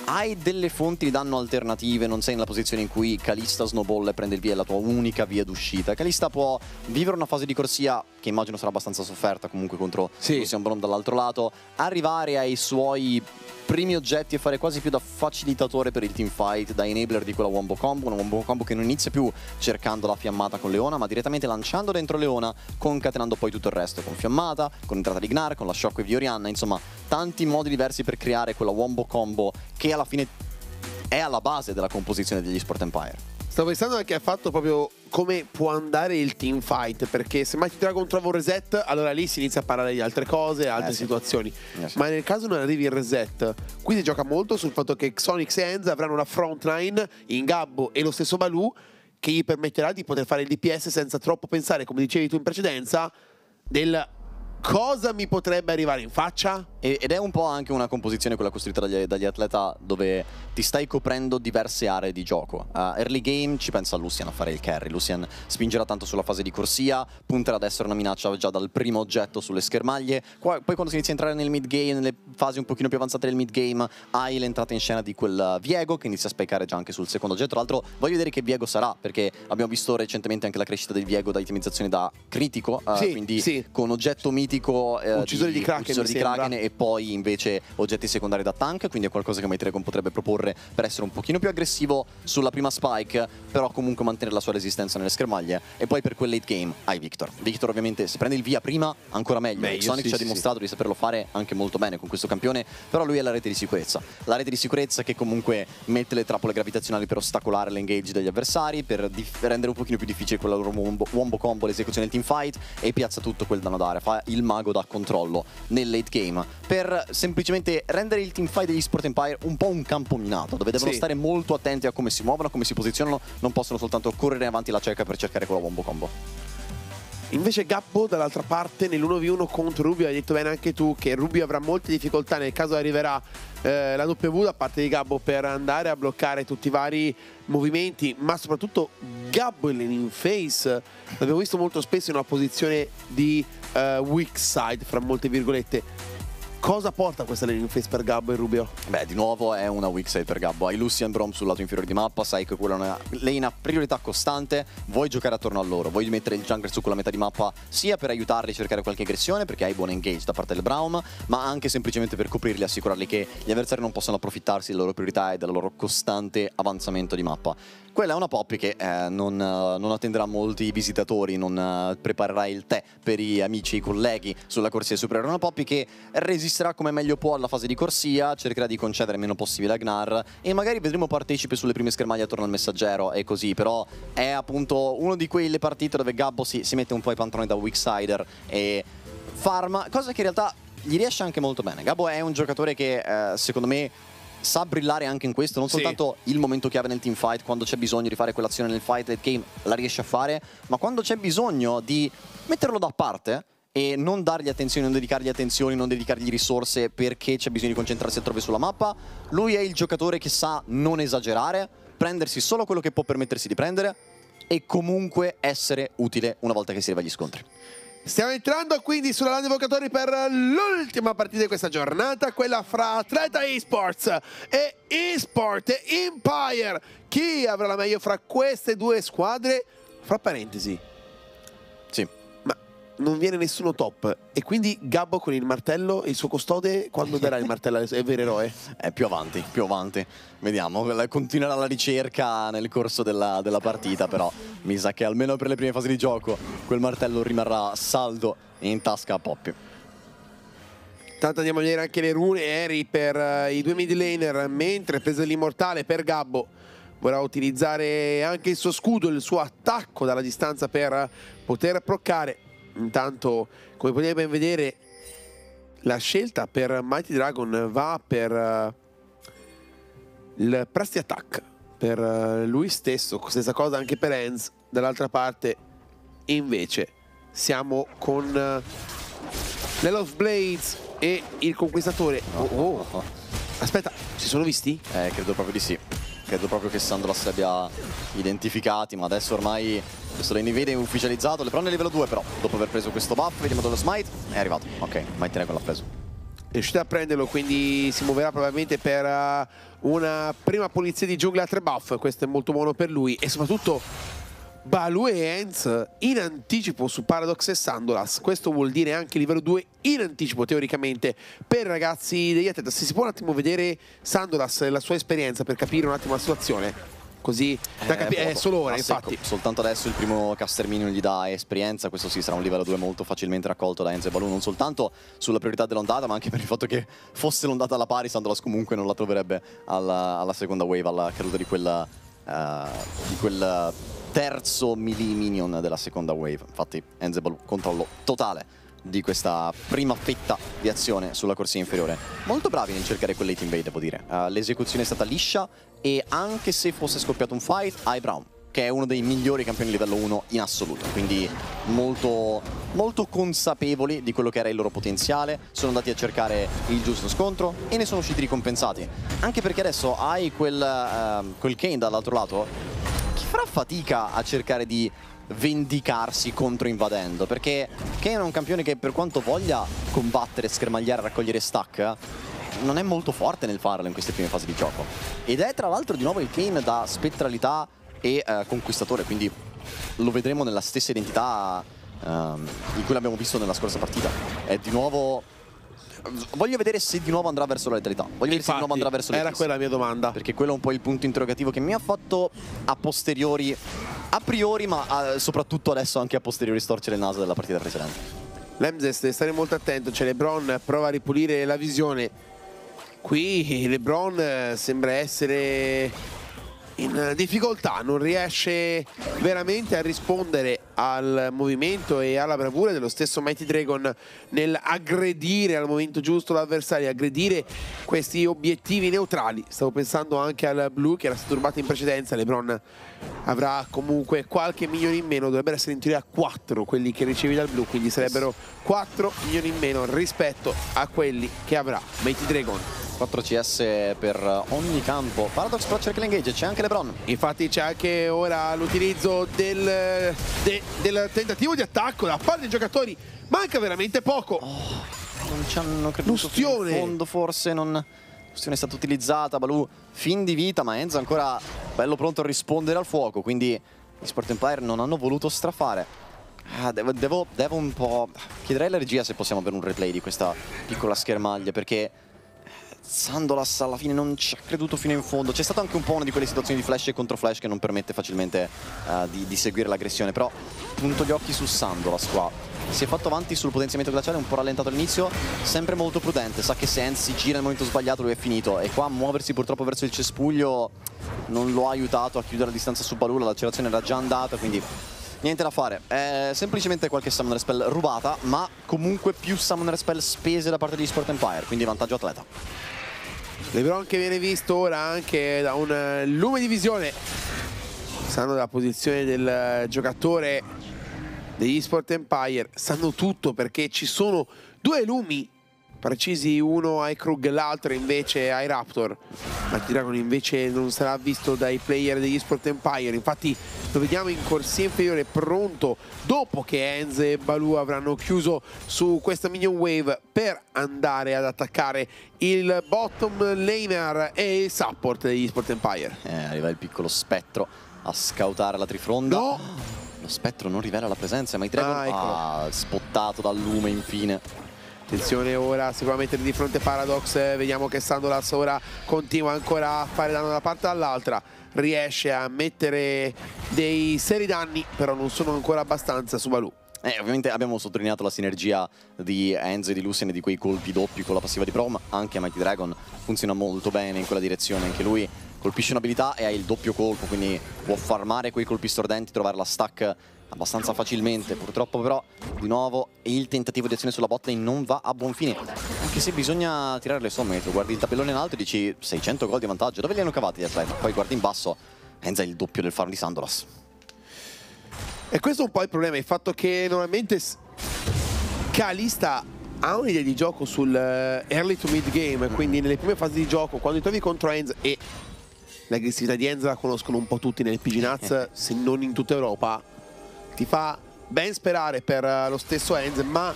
hai delle fonti di danno alternative, non sei nella posizione in cui Calista snowball e prende il via è la tua unica via d'uscita. Calista può vivere una fase di corsia che immagino sarà abbastanza sofferta comunque contro Sì. Lucian Brom dall'altro lato, arrivare ai suoi primi oggetti e fare quasi più da facilitatore per il teamfight, da enabler di quella wombo combo, una wombo combo che non inizia più cercando la fiammata con Leona, ma direttamente lanciando dentro Leona, concatenando poi tutto il resto con fiammata, con entrata di Gnar, con la shockwave di Orianna, insomma, tanti modi diversi per creare quella wombo combo che alla fine è alla base della composizione degli Sport Empire. Stavo pensando anche al fatto proprio come può andare il team fight, perché se mai ti trovi contro un reset, allora lì si inizia a parlare di altre cose, altre Eh sì. situazioni. Eh sì. Ma nel caso non arrivi il reset, qui si gioca molto sul fatto che Sonic e Enza avranno una frontline in Gabbo e lo stesso Baloo che gli permetterà di poter fare il DPS senza troppo pensare, come dicevi tu in precedenza, del cosa mi potrebbe arrivare in faccia? Ed è un po' anche una composizione quella costruita dagli, dagli atleta dove ti stai coprendo diverse aree di gioco. Uh, early game ci pensa Lucian a fare il carry. Lucian spingerà tanto sulla fase di corsia, punterà ad essere una minaccia già dal primo oggetto sulle schermaglie. Qua- poi quando si inizia a entrare nel mid game, nelle fasi un pochino più avanzate del mid game, hai l'entrata in scena di quel Viego che inizia a specare già anche sul secondo oggetto. Tra l'altro voglio vedere che Viego sarà, perché abbiamo visto recentemente anche la crescita del Viego da itemizzazione da critico, uh, Sì, quindi sì. con oggetto mitico eh, Uccisore di Kraken, uccisore di. Kraken e poi invece oggetti secondari da tank, quindi è qualcosa che Mighty Dragon potrebbe proporre per essere un pochino più aggressivo sulla prima spike, però comunque mantenere la sua resistenza nelle schermaglie. E poi per quel late game hai Victor. Victor ovviamente se prende il via prima ancora meglio. Meglio, Sonic sì, ci ha sì, dimostrato di saperlo fare anche molto bene con questo campione, però lui è la rete di sicurezza. La rete di sicurezza che comunque mette le trappole gravitazionali per ostacolare l'engage degli avversari, per rendere un pochino più difficile quella loro wombo, wombo combo, l'esecuzione del teamfight e piazza tutto quel danno d'area, fa il mago da controllo nel late game per semplicemente rendere il teamfight degli Sport Empire un po' un campo minato, dove devono Sì. stare molto attenti a come si muovono, a come si posizionano, non possono soltanto correre avanti la cerca per cercare quella wombo combo. Invece Gabbo dall'altra parte nell'1v1 contro Rubio hai detto bene anche tu che Rubio avrà molte difficoltà nel caso arriverà eh, la W da parte di Gabbo per andare a bloccare tutti i vari movimenti ma soprattutto Gabbo in face. L'abbiamo visto molto spesso in una posizione di eh, weak side fra molte virgolette cosa porta questa lane in face per Gabbo e Rubio? Beh, di nuovo è una weak side per Gabbo. Hai Lucian Brom sul lato inferiore di mappa, sai che quella è una lane a priorità costante, vuoi giocare attorno a loro, vuoi mettere il jungler su quella metà di mappa sia per aiutarli a cercare qualche aggressione perché hai buon engage da parte del Braum, ma anche semplicemente per coprirli, assicurarli che gli avversari non possano approfittarsi delle loro priorità e del loro costante avanzamento di mappa. Quella è una poppy che eh, non, eh, non attenderà molti visitatori, non eh, preparerà il tè per i amici e i colleghi sulla corsia superiore. È una poppy che resisterà come meglio può alla fase di corsia, cercherà di concedere il meno possibile a Gnar e magari vedremo partecipi sulle prime schermaglie attorno al messaggero e così, però è appunto uno di quelle partite dove Gabbo si, si mette un po' i pantaloni da weak sider e farma, cosa che in realtà gli riesce anche molto bene. Gabbo è un giocatore che eh, secondo me sa brillare anche in questo, non Sì. soltanto il momento chiave nel team fight, quando c'è bisogno di fare quell'azione nel fight late game la riesce a fare, ma quando c'è bisogno di metterlo da parte e non dargli attenzioni, non dedicargli attenzioni, non dedicargli risorse perché c'è bisogno di concentrarsi altrove sulla mappa, lui è il giocatore che sa non esagerare, prendersi solo quello che può permettersi di prendere e comunque essere utile una volta che si arriva agli scontri. Stiamo entrando quindi sulla Land Evocatori per l'ultima partita di questa giornata, quella fra Atleta Esports e Esport Empire. Chi avrà la meglio fra queste due squadre? Fra parentesi, non viene nessuno top e quindi Gabbo con il martello e il suo custode quando darà il martello al vero eroe? È più avanti, più avanti. Vediamo, continuerà la ricerca nel corso della, della partita, però mi sa che almeno per le prime fasi di gioco quel martello rimarrà saldo in tasca a Poppy. Tanto andiamo a vedere anche le rune Eri per eh, i due mid laner, mentre preso dell'immortale per Gabbo vorrà utilizzare anche il suo scudo, il suo attacco dalla distanza per poter proccare. Intanto, come potete ben vedere, la scelta per Mighty Dragon va per eh, il Presti Attack, per eh, lui stesso, stessa cosa anche per Enz. Dall'altra parte, invece, siamo con eh, Lell of Blades e il conquistatore. Oh, oh. Aspetta, si sono visti? Eh, credo proprio di sì. Credo proprio che Sandros li abbia identificati, ma adesso ormai questo lane vede è ufficializzato. Le prende a livello 2 però, dopo aver preso questo buff, vediamo dove lo smite, è arrivato. Ok, Mighty Dragon l'ha preso. È riuscito a prenderlo, quindi si muoverà probabilmente per eh, una prima pulizia di giungla a tre buff. Questo è molto buono per lui. E soprattutto Balu e Enz in anticipo su Paradox e Sandolas. Questo vuol dire anche livello 2 in anticipo teoricamente per ragazzi degli Atleta. Se si può un attimo vedere Sandolas e la sua esperienza per capire un attimo la situazione. Così da capi- è poco. solo ora, A secco. infatti. Soltanto adesso il primo caster minion gli dà esperienza, questo sì sarà un livello 2 molto facilmente raccolto da Enzo e Baloo, non soltanto sulla priorità dell'ondata, ma anche per il fatto che fosse l'ondata alla pari, Sandolas comunque non la troverebbe alla, alla seconda wave, alla caduta di quella eh, di quel terzo melee minion della seconda wave. Infatti Enzo e Baloo controllo totale di questa prima fetta di azione sulla corsia inferiore. Molto bravi nel cercare quell'hit invade, devo dire. Eh, l'esecuzione è stata liscia e anche se fosse scoppiato un fight, hai Brown. Che è uno dei migliori campioni livello 1 in assoluto, quindi molto, molto consapevoli di quello che era il loro potenziale, sono andati a cercare il giusto scontro e ne sono usciti ricompensati. Anche perché adesso hai quel, uh, quel Kane dall'altro lato, chi farà fatica a cercare di vendicarsi contro invadendo? Perché Kane è un campione che per quanto voglia combattere, schermagliare, raccogliere stack non è molto forte nel farlo in queste prime fasi di gioco. Ed è tra l'altro di nuovo il Kane da spettralità e uh, conquistatore quindi lo vedremo nella stessa identità uh, in cui l'abbiamo visto nella scorsa partita è di nuovo voglio vedere se di nuovo andrà verso la letalità. Voglio vedere se di nuovo andrà verso Era quella la mia domanda. Perché quello è un po' il punto interrogativo che mi ha fatto a posteriori, a priori, ma a, soprattutto adesso anche a posteriori storcere il naso della partita precedente. Lemzes deve stare molto attento, c'è LeBron, prova a ripulire la visione. Qui LeBron sembra essere in difficoltà, non riesce veramente a rispondere al movimento e alla bravura dello stesso Mighty Dragon nel aggredire al momento giusto l'avversario, aggredire questi obiettivi neutrali. Stavo pensando anche al blu che era stato rubato in precedenza, Lebron avrà comunque qualche milione in meno, dovrebbero essere in teoria 4 quelli che ricevi dal blu, quindi sarebbero 4 milioni in meno rispetto a quelli che avrà Mighty Dragon. 4 CS per ogni campo. Paradox però cerca l'engage, c'è anche LeBron. Infatti c'è anche ora l'utilizzo del, de, del, tentativo di attacco da parte dei giocatori. Manca veramente poco. Oh, non ci hanno creduto fino in fondo forse, non... L'ustione è stata utilizzata, Balù fin di vita, ma Enzo ancora bello pronto a rispondere al fuoco, quindi gli Sport Empire non hanno voluto strafare. Ah, devo, devo, devo un po'... Chiederei alla regia se possiamo avere un replay di questa piccola schermaglia, perché Sandolas alla fine non ci ha creduto fino in fondo. C'è stata anche un po' una di quelle situazioni di flash e contro flash che non permette facilmente uh, di, di, seguire l'aggressione. Però punto gli occhi su Sandolas qua. Si è fatto avanti sul potenziamento glaciale, un po' rallentato all'inizio, sempre molto prudente. Sa che se Enz si gira nel momento sbagliato lui è finito. E qua muoversi purtroppo verso il cespuglio non lo ha aiutato a chiudere la distanza su Balula. L'accelerazione era già andata, quindi niente da fare. È semplicemente qualche Summoner Spell rubata, ma comunque più Summoner Spell spese da parte di Sport Empire, quindi vantaggio atleta. Lebron che viene visto ora anche da un eh, lume di visione. Sanno della posizione del eh, giocatore degli Sport Empire. Sanno tutto perché ci sono due lumi precisi uno ai Krug l'altro invece ai Raptor. Mighty Dragon invece non sarà visto dai player degli Sport Empire. Infatti lo vediamo in corsia inferiore pronto dopo che Enz e Baloo avranno chiuso su questa minion wave per andare ad attaccare il bottom laner e il support degli Sport Empire. Eh, arriva il piccolo spettro a scoutare la trifronda. No! lo spettro non rivela la presenza ma i Dragon ah, ecco. ah, spottato dal lume infine Attenzione ora sicuramente di fronte Paradox, vediamo che Sandolas ora continua ancora a fare danno da una parte all'altra, riesce a mettere dei seri danni, però non sono ancora abbastanza su Baloo. Eh, ovviamente abbiamo sottolineato la sinergia di Enzo e di Lucien e di quei colpi doppi con la passiva di Prom, anche Mighty Dragon funziona molto bene in quella direzione, anche lui colpisce un'abilità e ha il doppio colpo, quindi può farmare quei colpi stordenti, trovare la stack abbastanza facilmente. Purtroppo però di nuovo il tentativo di azione sulla botlane non va a buon fine. Anche se bisogna tirare le somme, tu guardi il tabellone in alto e dici 600 gol di vantaggio. Dove li hanno cavati gli atleti? Poi guardi in basso, Enza è il doppio del farm di Sandolas. E questo è un po' il problema, il fatto che normalmente Kalista ha un'idea di gioco sul eh, early to mid game, quindi nelle prime fasi di gioco, quando ti trovi contro Enz e l'aggressività di Enz la conoscono un po' tutti nel PG Nuts, se non in tutta Europa, ti fa ben sperare per eh, lo stesso Enz, ma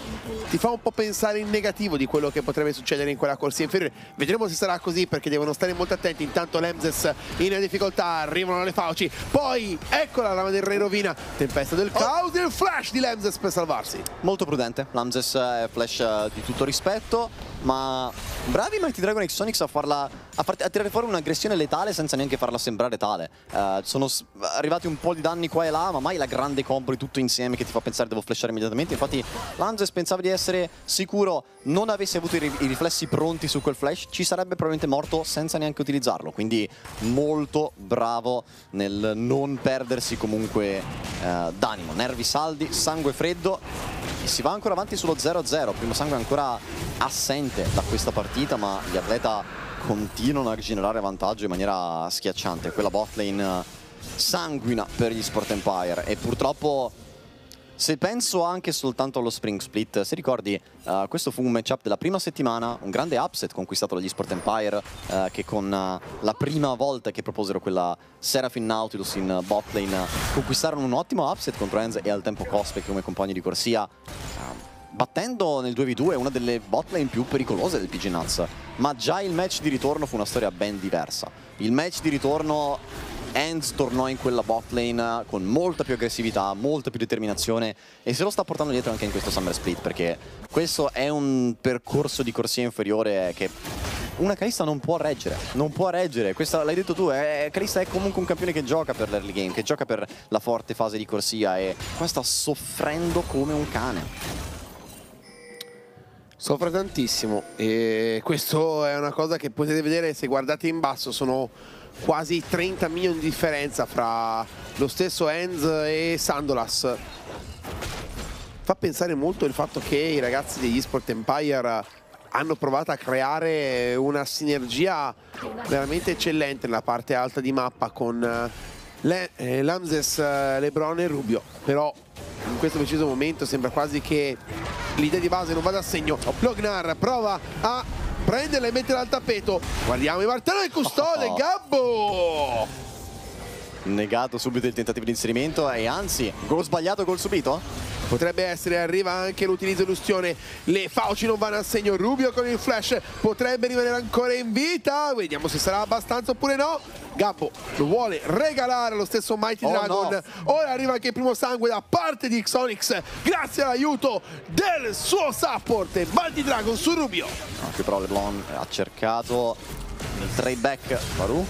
ti fa un po' pensare in negativo di quello che potrebbe succedere in quella corsia inferiore. Vedremo se sarà così perché devono stare molto attenti. Intanto Lemzes in difficoltà, arrivano le fauci. Poi eccola la lama del re rovina. Tempesta del caos, oh. il flash di Lemzes per salvarsi. Molto prudente, Lemzes è flash di tutto rispetto, ma bravi Mighty Dragon e Sonics a farla a, far, a tirare fuori un'aggressione letale senza neanche farla sembrare tale. Uh, sono arrivati un po' di danni qua e là, ma mai la grande combo di tutto insieme che ti fa pensare devo flashare immediatamente. Infatti Lanzes pensava di essere sicuro non avesse avuto i, i, riflessi pronti su quel flash, ci sarebbe probabilmente morto senza neanche utilizzarlo. Quindi molto bravo nel non perdersi comunque uh, d'animo. Nervi saldi, sangue freddo. E si va ancora avanti sullo 0-0. Primo sangue ancora assente da questa partita, ma gli atleta continuano a generare vantaggio in maniera schiacciante. Quella botlane sanguina per gli Sport Empire e purtroppo se penso anche soltanto allo Spring Split, se ricordi, uh, questo fu un matchup della prima settimana, un grande upset conquistato dagli Sport Empire, uh, che con uh, la prima volta che proposero quella Seraphine Nautilus in bot lane, conquistarono un ottimo upset contro Enz e al tempo Cosplay come compagni di corsia, battendo nel 2v2 una delle bot lane più pericolose del PG Nuts. Ma già il match di ritorno fu una storia ben diversa. Il match di ritorno Enz tornò in quella bot lane con molta più aggressività, molta più determinazione e se lo sta portando dietro anche in questo Summer Split perché questo è un percorso di corsia inferiore che una Calista non può reggere, non può reggere, questa l'hai detto tu, eh, Calista è comunque un campione che gioca per l'early game, che gioca per la forte fase di corsia e qua sta soffrendo come un cane. Soffre tantissimo e questo è una cosa che potete vedere se guardate in basso, sono quasi 30 milioni di differenza fra lo stesso Enz e Sandolas. Fa pensare molto il fatto che i ragazzi degli Sport Empire hanno provato a creare una sinergia veramente eccellente nella parte alta di mappa con eh, Le eh, Lamses, eh, Lebron e Rubio. Però in questo preciso momento sembra quasi che l'idea di base non vada a segno. Lognar prova a prenderla e metterla al tappeto. Guardiamo i martello del custode, oh. Gabbo! Negato subito il tentativo di inserimento e anzi, gol sbagliato, gol subito? Potrebbe essere, arriva anche l'utilizzo dell'ustione. Le fauci non vanno a segno. Rubio con il flash potrebbe rimanere ancora in vita. Vediamo se sarà abbastanza oppure no. Gabbo lo vuole regalare allo stesso Mighty oh Dragon. No. Ora arriva anche il primo sangue da parte di Xonix. Grazie all'aiuto del suo support. Mighty Dragon su Rubio. Anche però LeBlanc ha cercato il trade back. Baru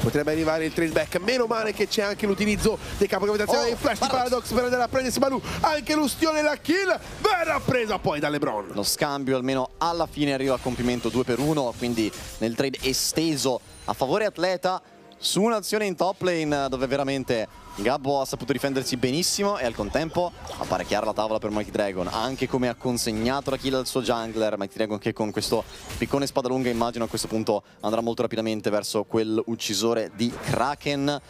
potrebbe arrivare il trade back. Meno male che c'è anche l'utilizzo dei capocapitazioni oh, dei flash Paradox. di Paradox per andare a prendersi Baloo anche l'ustione la kill verrà presa poi da Lebron lo scambio almeno alla fine arriva a compimento 2 per 1 quindi nel trade esteso a favore atleta su un'azione in top lane dove veramente Gabbo ha saputo difendersi benissimo e al contempo apparecchiare la tavola per Mighty Dragon anche come ha consegnato la kill al suo jungler. Mighty Dragon che con questo piccone spada lunga immagino a questo punto andrà molto rapidamente verso quell'uccisore di Kraken.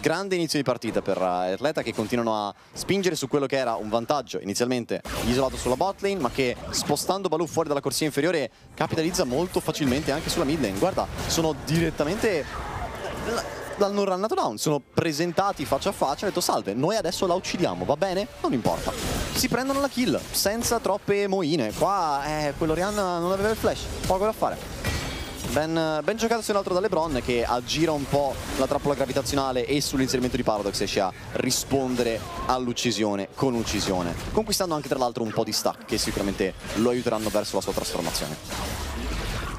Grande inizio di partita per eh, Atleta che continuano a spingere su quello che era un vantaggio inizialmente isolato sulla bot lane ma che spostando Baloo fuori dalla corsia inferiore capitalizza molto facilmente anche sulla mid lane. Guarda sono direttamente dal non run down, sono presentati faccia a faccia, hanno detto salve, noi adesso la uccidiamo, va bene? Non importa. Si prendono la kill, senza troppe moine. Qua, eh, quello Rihanna non aveva il flash, poco da fare. Ben, ben giocato se non altro da Lebron che aggira un po' la trappola gravitazionale e sull'inserimento di Paradox riesce a rispondere all'uccisione con uccisione, conquistando anche tra l'altro un po' di stack che sicuramente lo aiuteranno verso la sua trasformazione.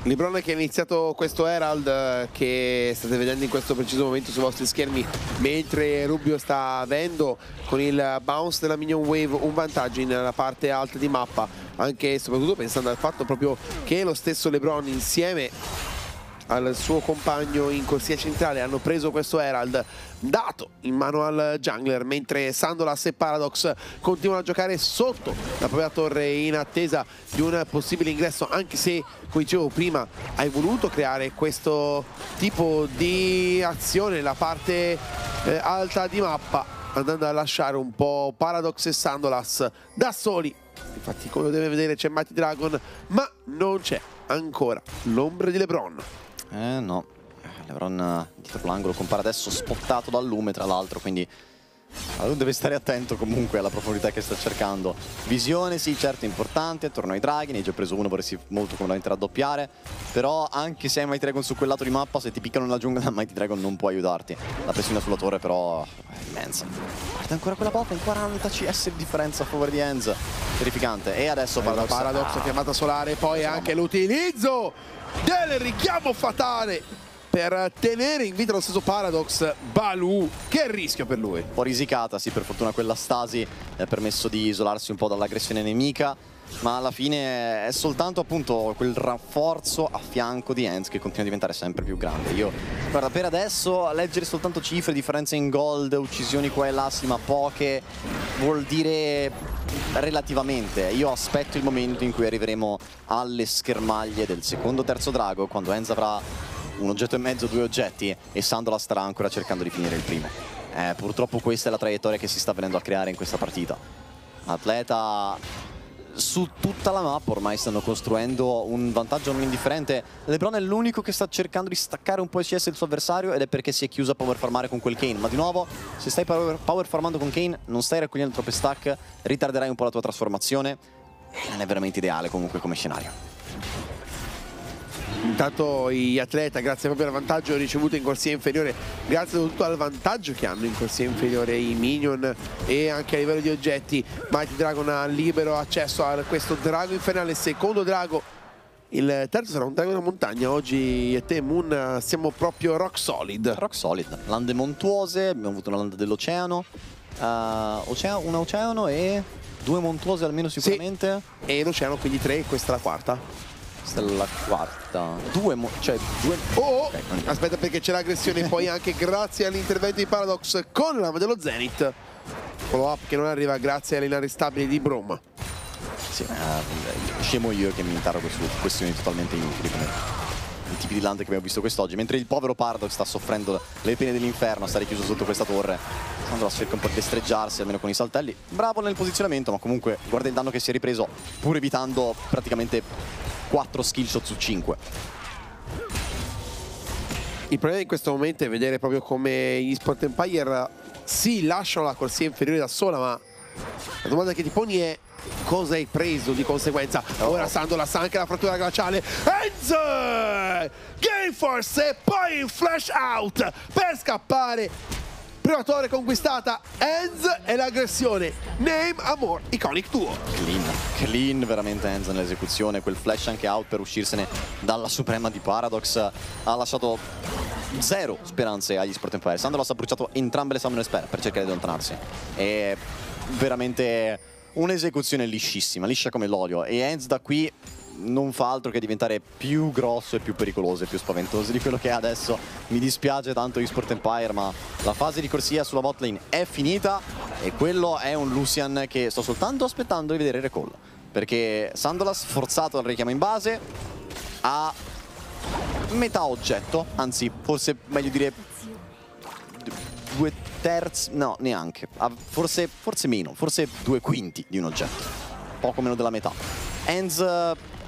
Lebron che ha iniziato questo Herald eh, che state vedendo in questo preciso momento sui vostri schermi mentre Rubio sta avendo con il bounce della Minion Wave un vantaggio nella parte alta di mappa anche e soprattutto pensando al fatto proprio che lo stesso Lebron insieme al suo compagno in corsia centrale. Hanno preso questo Herald dato in mano al jungler mentre Sandolas e Paradox continuano a giocare sotto la propria torre in attesa di un possibile ingresso anche se come dicevo prima hai voluto creare questo tipo di azione nella parte eh, alta di mappa andando a lasciare un po' Paradox e Sandolas da soli. Infatti come lo deve vedere c'è Mighty Dragon ma non c'è ancora l'ombra di Lebron eh no, Lebron dietro l'angolo compare adesso spottato dal lume tra l'altro, quindi allora deve stare attento comunque alla profondità che sta cercando. Visione sì, certo importante, attorno ai draghi, ne hai già preso uno, vorresti molto comodamente raddoppiare, però anche se hai Mighty Dragon su quel lato di mappa, se ti piccano nella giungla Mighty Dragon non può aiutarti. La pressione sulla torre però è immensa. Guarda ancora quella botta in 40 CS di differenza a favore di Enz, terrificante. E adesso Paradox, Paradox ah. chiamata solare, poi anche l'utilizzo del richiamo fatale per tenere in vita lo stesso Paradox Baloo che rischio per lui. Un po' risicata sì per fortuna quella stasi ha permesso di isolarsi un po' dall'aggressione nemica ma alla fine è soltanto appunto quel rafforzo a fianco di Enz che continua a diventare sempre più grande. Io guarda per adesso leggere soltanto cifre differenze in gold uccisioni qua e là sì ma poche vuol dire relativamente. Io aspetto il momento in cui arriveremo alle schermaglie del secondo terzo drago, quando Enz avrà un oggetto e mezzo, due oggetti, e Sandola starà ancora cercando di finire il primo. Eh, purtroppo questa è la traiettoria che si sta venendo a creare in questa partita. Atleta su tutta la mappa ormai stanno costruendo un vantaggio non indifferente. LeBron è l'unico che sta cercando di staccare un po' il CS del suo avversario ed è perché si è chiuso a power farmare con quel Kane. Ma di nuovo, se stai power, power farmando con Kane, non stai raccogliendo troppe stack, ritarderai un po' la tua trasformazione non è veramente ideale comunque come scenario. Intanto gli atleta, grazie proprio al vantaggio ricevuto in corsia inferiore, grazie soprattutto al vantaggio che hanno in corsia inferiore i minion e anche a livello di oggetti, Mighty Dragon ha libero accesso a questo drago infernale, secondo drago. Il terzo sarà un drago della montagna, oggi e te Moon siamo proprio rock solid. Rock solid, lande montuose, abbiamo avuto una landa dell'oceano, uh, un oceano e due montuose almeno sicuramente. Sì. E l'oceano quindi tre, questa è la quarta. Questa è la quarta. Due, cioè due... Oh, oh. Okay, aspetta perché c'è l'aggressione poi anche grazie all'intervento di Paradox con l'ama dello Zenith. Follow up che non arriva grazie all'inarrestabile di Broma. Sì, uh, scemo io che mi interrogo su questioni totalmente inutili come i tipi di land che abbiamo visto quest'oggi. Mentre il povero Paradox sta soffrendo le pene dell'inferno, sta richiuso sotto questa torre. Sandro cerca un po' di destreggiarsi, almeno con i saltelli. Bravo nel posizionamento, ma comunque guarda il danno che si è ripreso, pur evitando praticamente 4 skill shot su 5. Il problema in questo momento è vedere proprio come gli Sport Empire si lasciano la corsia inferiore da sola, ma la domanda che ti poni è cosa hai preso di conseguenza? Ora Sandola sa anche la frattura glaciale. Enz! Game Force e poi il flash out per scappare Prima torre conquistata, Enz e l'aggressione. Name, Amor, Iconic Duo. Clean, clean veramente Enz nell'esecuzione. Quel flash anche out per uscirsene dalla suprema di Paradox ha lasciato zero speranze agli Sport Empire. Sandolos ha bruciato entrambe le Summoner Spare per cercare di allontanarsi. È veramente un'esecuzione liscissima, liscia come l'olio. E Enz da qui non fa altro che diventare più grosso e più pericoloso e più spaventoso di quello che è adesso. Mi dispiace tanto eSport Empire, ma la fase di corsia sulla bot lane è finita e quello è un Lucian che sto soltanto aspettando di vedere recall. Perché Sandolas, forzato dal richiamo in base, ha metà oggetto, anzi forse meglio dire due terzi, no neanche, forse, forse meno, forse due quinti di un oggetto, poco meno della metà. Enz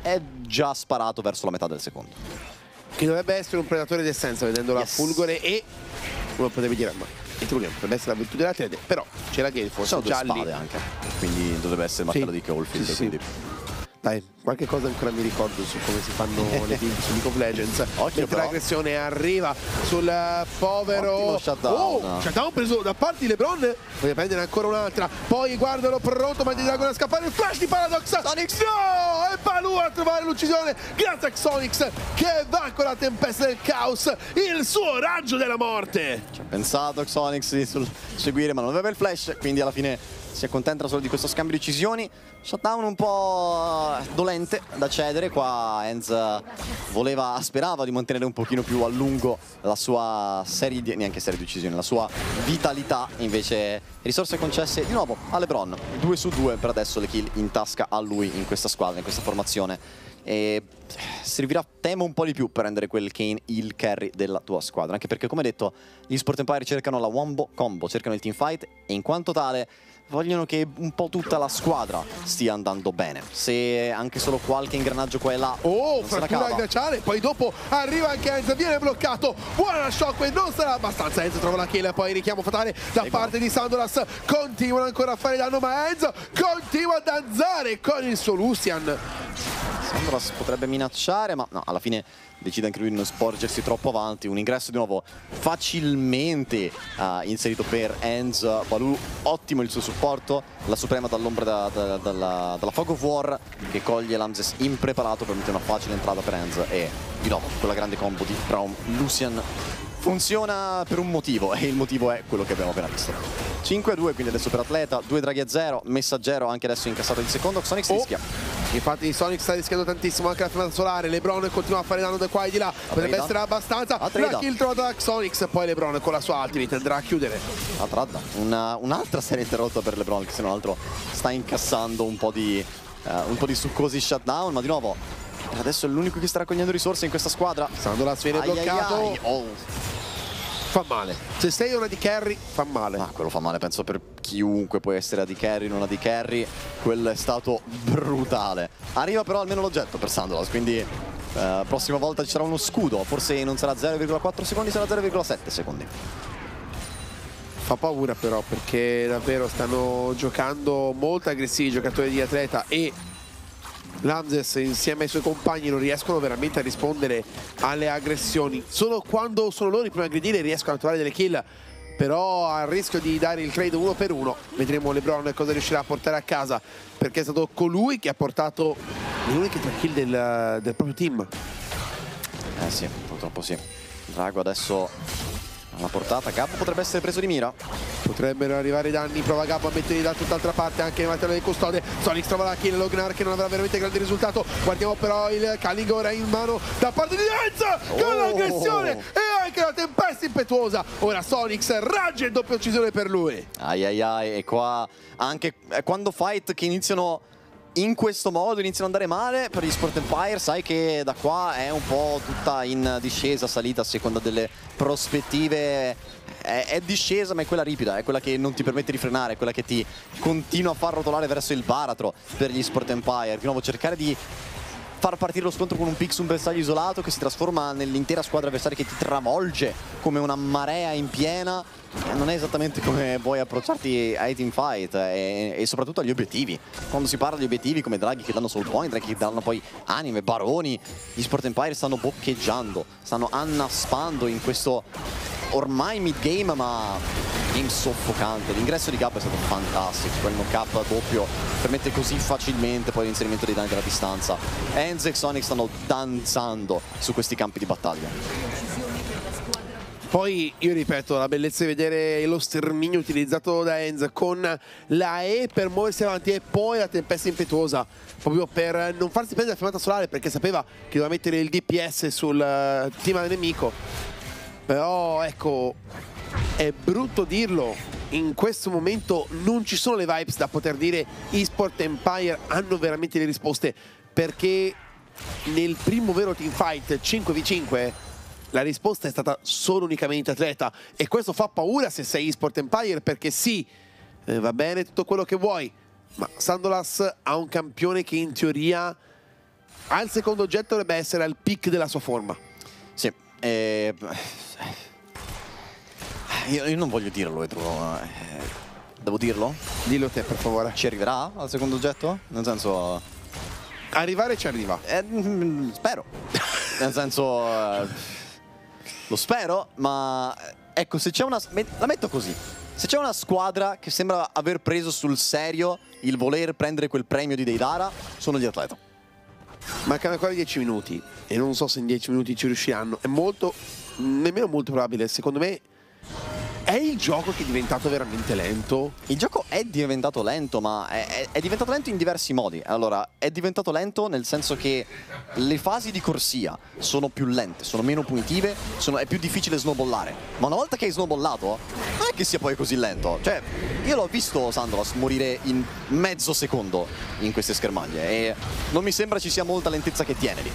è già sparato verso la metà del secondo. Che dovrebbe essere un predatore d'essenza vedendo yes. la Fulgore e come potevi dire ma potrebbe essere la virtù della tede però c'è la Gale Force sono due spade anche quindi dovrebbe essere il martello sì. di Caulfield sì, sì. Dai, qualche cosa ancora mi ricordo su come si fanno le build su League of Legends. Occhio Mentre l'aggressione arriva sul povero... Ottimo shutdown. Oh, shutdown preso da parte di LeBron. Voglio prendere ancora un'altra. Poi guardalo pronto, ma di Dragon a scappare. Il flash di Paradox. Sonics. No! E Palu a trovare l'uccisione. Grazie a Xonix che va con la tempesta del caos. Il suo raggio della morte. Ci ha pensato Xonix di seguire, ma non aveva il flash. Quindi alla fine si accontenta solo di questo scambio di decisioni. Shutdown un po' dolente da cedere, qua Enz voleva, sperava di mantenere un pochino più a lungo la sua serie di, neanche serie di decisioni, la sua vitalità, invece risorse concesse di nuovo a Lebron, 2 su 2 per adesso le kill in tasca a lui in questa squadra, in questa formazione. E servirà temo un po' di più per rendere quel Kane il carry della tua squadra. Anche perché come detto gli Sport Empire cercano la Wombo Combo cercano il teamfight e in quanto tale vogliono che un po' tutta la squadra stia andando bene. Se anche solo qualche ingranaggio qua e là. Oh, frattura glaciale. Poi dopo arriva anche Enzo, viene bloccato. Buona la shockwave, non sarà abbastanza. Enzo trova la kill, poi richiamo fatale da parte di Sandolas. Continuano ancora a fare danno, ma Enzo continua a danzare con il suo Lucian. Sandolas potrebbe minacciare, ma no, alla fine decide anche lui di non sporgersi troppo avanti. Un ingresso di nuovo facilmente uh, inserito per Enz. Baloo, ottimo il suo supporto. La suprema dall'ombra da, da, dalla, dalla Fog of War che coglie Lamses impreparato per mettere una facile entrata per Enz. E di nuovo quella grande combo di Braum Lucian funziona per un motivo e il motivo è quello che abbiamo appena visto 5 a 2 quindi adesso per atleta 2 draghi a 0 messaggero anche adesso incassato il secondo Xonix oh. rischia infatti Sonic sta rischiando tantissimo anche la fermata solare. Lebron continua a fare danno da qua e di là. Potrebbe essere abbastanza. La kill trovata da Xonix poi Lebron con la sua ultimate andrà a chiudere. Atrada un'altra un serie interrotta per Lebron che se non altro sta incassando un po' di uh, un po' di succosi shutdown. Ma di nuovo adesso è l'unico che sta raccogliendo risorse in questa squadra. Sandolas viene bloccato ai ai ai. Oh. Fa male. Se sei una di carry, fa male. Ma quello fa male, penso per chiunque può essere a di carry, non a di carry. Quello è stato brutale. Arriva però almeno l'oggetto per Sandolas, quindi eh, prossima volta ci sarà uno scudo. Forse non sarà 0,4 secondi, sarà 0,7 secondi. Fa paura però perché davvero stanno giocando molto aggressivi i giocatori di atleta e Lamses insieme ai suoi compagni non riescono veramente a rispondere alle aggressioni. Solo quando sono loro i primi a aggredire riescono a trovare delle kill però a rischio di dare il trade uno per uno vedremo Lebron cosa riuscirà a portare a casa perché è stato colui che ha portato le uniche tre kill del, del proprio team Eh sì, purtroppo sì. Drago adesso alla portata. Gabbo potrebbe essere preso di mira. potrebbero arrivare i danni prova Gabbo a metterli da tutt'altra parte anche nel materiale del custode Sonic trova la kill Lognar che non avrà veramente grande risultato guardiamo però il Calling ora in mano da parte di Enza con Oh! l'aggressione e anche la tempesta impetuosa ora Sonix raggia il doppio uccisione per lui Ai ai ai, e qua anche eh, quando fight che iniziano in questo modo, iniziano ad andare male per gli Sport Empire, sai che da qua è un po' tutta in discesa, salita a seconda delle prospettive. È, è discesa ma è quella ripida, è quella che non ti permette di frenare, è quella che ti continua a far rotolare verso il baratro per gli Sport Empire. Di nuovo cercare di far partire lo scontro con un pix, un bersaglio isolato che si trasforma nell'intera squadra avversaria che ti travolge come una marea in piena. Eh, Non è esattamente come vuoi approcciarti ai teamfight e, e soprattutto agli obiettivi. Quando si parla di obiettivi come draghi che danno soul point, draghi che danno poi anime, baroni, gli Sport Empire stanno boccheggiando, stanno annaspando in questo ormai mid game ma game soffocante. L'ingresso di Gab è stato fantastico, quel knock-up doppio permette così facilmente poi l'inserimento dei danni dalla distanza. Enzo e Sonic stanno danzando su questi campi di battaglia. Poi io ripeto, la bellezza di vedere lo sterminio utilizzato da Enz con la E per muoversi avanti e poi la tempesta impetuosa, proprio per non farsi prendere la fiammata solare perché sapeva che doveva mettere il DPS sul eh, team del nemico. Però ecco, è brutto dirlo, in questo momento non ci sono le vibes da poter dire eSport Empire hanno veramente le risposte perché nel primo vero teamfight 5v5 la risposta è stata solo unicamente atleta e questo fa paura se sei eSport Empire perché sì, eh, va bene tutto quello che vuoi, ma Sandolas ha un campione che in teoria al secondo oggetto dovrebbe essere al peak della sua forma. Sì, eh, io, io non voglio dirlo, Edru. eh, Devo dirlo? Dillo te per favore. Ci arriverà al secondo oggetto? Nel senso... Arrivare ci arriva. Eh, spero. Nel senso... eh, lo spero, ma... Ecco, se c'è una... La metto così. Se c'è una squadra che sembra aver preso sul serio il voler prendere quel premio di Deidara, sono gli atleti. Mancano ancora 10 minuti e non so se in 10 minuti ci riusciranno. È molto, nemmeno molto probabile. Secondo me è il gioco che è diventato veramente lento. Il gioco è diventato lento, ma è, è- è diventato lento in diversi modi. Allora, è diventato lento nel senso che le fasi di corsia sono più lente, sono meno punitive, sono- è più difficile snowballare. Ma una volta che hai snowballato, non è che sia poi così lento. Cioè, io l'ho visto Sandolas morire in mezzo secondo in queste schermaglie e non mi sembra ci sia molta lentezza che tiene lì.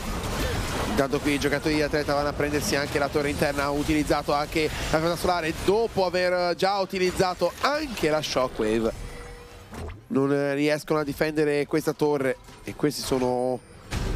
Intanto qui i giocatori di atleta vanno a prendersi anche la torre interna, ha utilizzato anche la fata solare dopo aver già utilizzato anche la shockwave. Non riescono a difendere questa torre e questi sono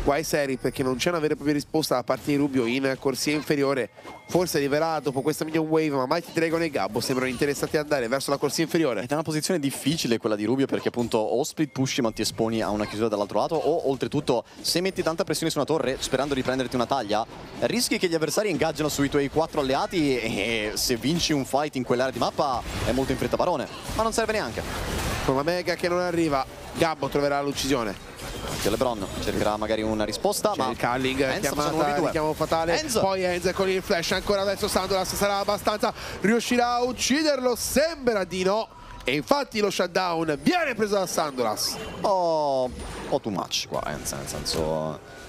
guai seri perché non c'è una vera e propria risposta da parte di Rubio in corsia inferiore. Forse arriverà dopo questa minion wave, ma Mighty Dragon e Gabbo sembrano interessati ad andare verso la corsia inferiore. Ed è una posizione difficile quella di Rubio perché appunto o split push ma ti esponi a una chiusura dall'altro lato o oltretutto se metti tanta pressione su una torre sperando di prenderti una taglia rischi che gli avversari ingaggiano sui tuoi quattro alleati e se vinci un fight in quell'area di mappa è molto in fretta barone ma non serve neanche Con la Mega che non arriva, Gabbo troverà l'uccisione. Anche LeBron cercherà magari una risposta C'è ma il Culling Enzo chiamata richiamo fatale Enzo. poi Enzo con il flash ancora adesso Sandolas sarà abbastanza riuscirà a ucciderlo sembra di no e infatti lo shutdown viene preso da Sandolas Oh, ho too much qua, Enzo, nel senso...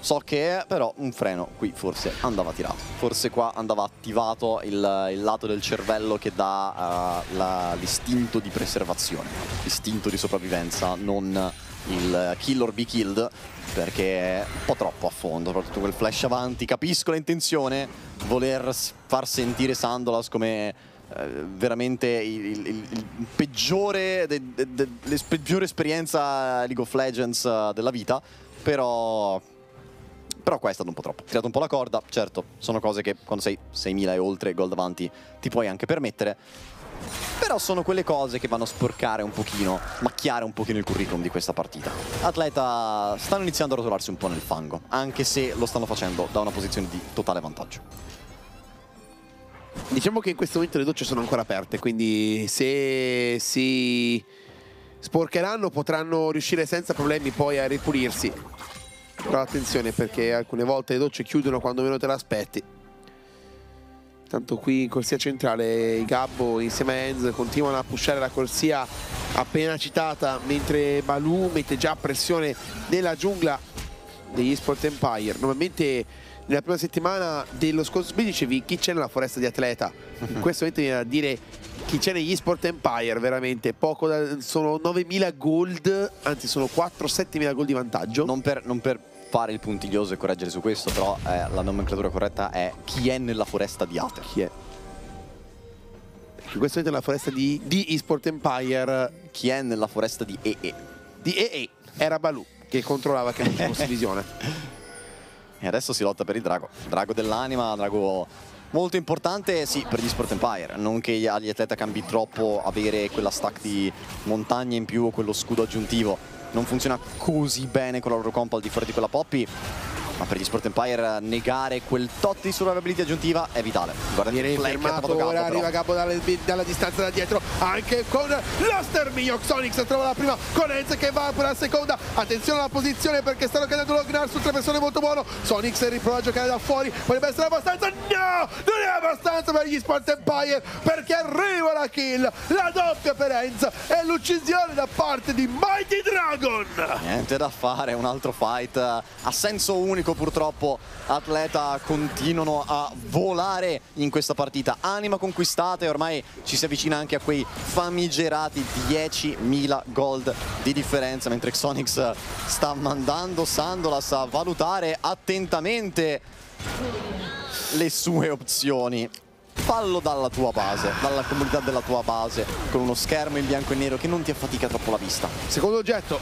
So che però un freno qui forse andava tirato. Forse qua andava attivato il, il lato del cervello che dà eh, la- l'istinto di preservazione, l'istinto di sopravvivenza, non il kill or be killed, perché è un po' troppo a fondo, soprattutto quel flash avanti. Capisco l'intenzione, voler far sentire Sandolas come eh, veramente il, il, il peggiore, de, de, de, peggiore esperienza League of Legends eh, della vita, però però qua è stato un po' troppo. Tirato un po' la corda, certo, sono cose che quando sei 6.000 e oltre gol davanti ti puoi anche permettere. Però sono quelle cose che vanno a sporcare un pochino, macchiare un pochino il curriculum di questa partita. Atleta stanno iniziando a rotolarsi un po' nel fango, anche se lo stanno facendo da una posizione di totale vantaggio. Diciamo che in questo momento le docce sono ancora aperte, quindi se si sporcheranno potranno riuscire senza problemi poi a ripulirsi. Però attenzione perché alcune volte le docce chiudono quando meno te l'aspetti. Tanto qui in corsia centrale i Gabbo insieme a Enz continuano a pushare la corsia appena citata mentre Baloo mette già pressione nella giungla degli Sport Empire. Normalmente nella prima settimana dello scorso split dicevi chi c'è nella foresta di atleta. In questo momento viene a dire chi c'è negli Sport Empire, veramente poco da, sono 9.000 gold, anzi sono 4-7.000 gold di vantaggio. Non per, non per fare il puntiglioso e correggere su questo, però eh, la nomenclatura corretta è chi è nella foresta di Ater. Chi è? In questo momento nella foresta di, di eSport Empire. Chi è nella foresta di EE? Di EE. Era Baloo che controllava che non ci fosse visione. E adesso si lotta per il drago. Drago dell'anima, drago molto importante, sì, per gli Sport Empire. Non che agli atleta cambi troppo avere quella stack di montagne in più o quello scudo aggiuntivo non funziona così bene con la loro comp al di fuori di quella Poppy ma per gli Sport Empire negare quel tot di survivability aggiuntiva è vitale. Guarda, viene fermato, ora Gabo, arriva Gabo dalla, dalla, distanza da dietro, anche con lo sterminio, Xonix trova la prima con Enz che va per la seconda, attenzione alla posizione perché stanno cadendo lo Gnar su tre persone molto buono, Sonix riprova a giocare da fuori, potrebbe essere abbastanza, no, non è abbastanza per gli Sport Empire perché arriva la kill, la doppia per Enz e l'uccisione da parte di Mighty Dragon. Niente da fare, un altro fight a senso unico unico purtroppo atleta continuano a volare in questa partita. Anima conquistata e ormai ci si avvicina anche a quei famigerati 10.000 gold di differenza mentre Xonix sta mandando Sandolas a valutare attentamente le sue opzioni fallo dalla tua base, dalla comunità della tua base, con uno schermo in bianco e nero che non ti affatica troppo la vista. Secondo oggetto,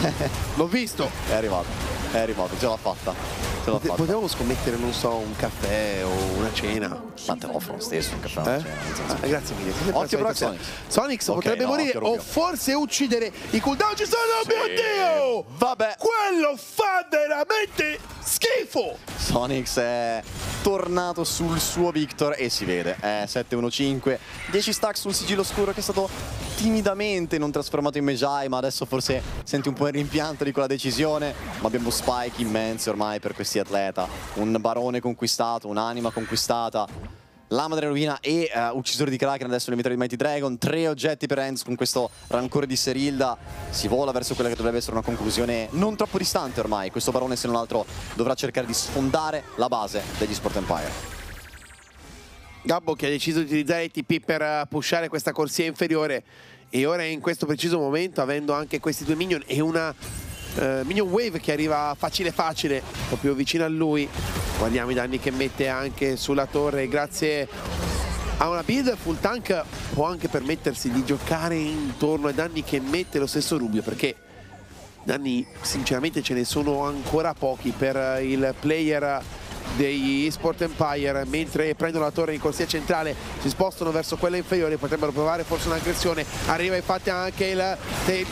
l'ho visto. È arrivato. È arrivato, ce l'ha fatta. Potevamo scommettere, non so, un caffè o una cena. Ma te lo offro lo stesso un caffè. Eh? Cena, ah, grazie mille. Occhio però Sonic. Sonic okay, potrebbe no, morire o forse uccidere. I cooldown ci sono, sì. mio Dio! Vabbè. Quello fa veramente schifo! Sonic è tornato sul suo Victor e si vede. È 7-1-5. 10 stack sul sigillo scuro che è stato timidamente non trasformato in Mejai, ma adesso forse senti un po' il rimpianto di quella decisione. Ma abbiamo spike immensi ormai per questi atleta. Un barone conquistato, un'anima conquistata. Lama della rovina e uh, uccisore di Kraken adesso l'inventario di Mighty Dragon. Tre oggetti per Enz con questo rancore di Serilda. Si vola verso quella che dovrebbe essere una conclusione non troppo distante ormai. Questo barone se non altro dovrà cercare di sfondare la base degli Sport Empire. Gabbo che ha deciso di utilizzare i TP per eh, pushare questa corsia inferiore. E ora in questo preciso momento avendo anche questi due minion e una uh, minion wave che arriva facile facile proprio vicino a lui. Guardiamo i danni che mette anche sulla torre. Grazie a una build full tank può anche permettersi di giocare intorno ai danni che mette lo stesso Rubio perché danni sinceramente ce ne sono ancora pochi per il player degli eSport Empire. Mentre prendono la torre in corsia centrale si spostano verso quella inferiore potrebbero provare forse un'aggressione. Arriva infatti anche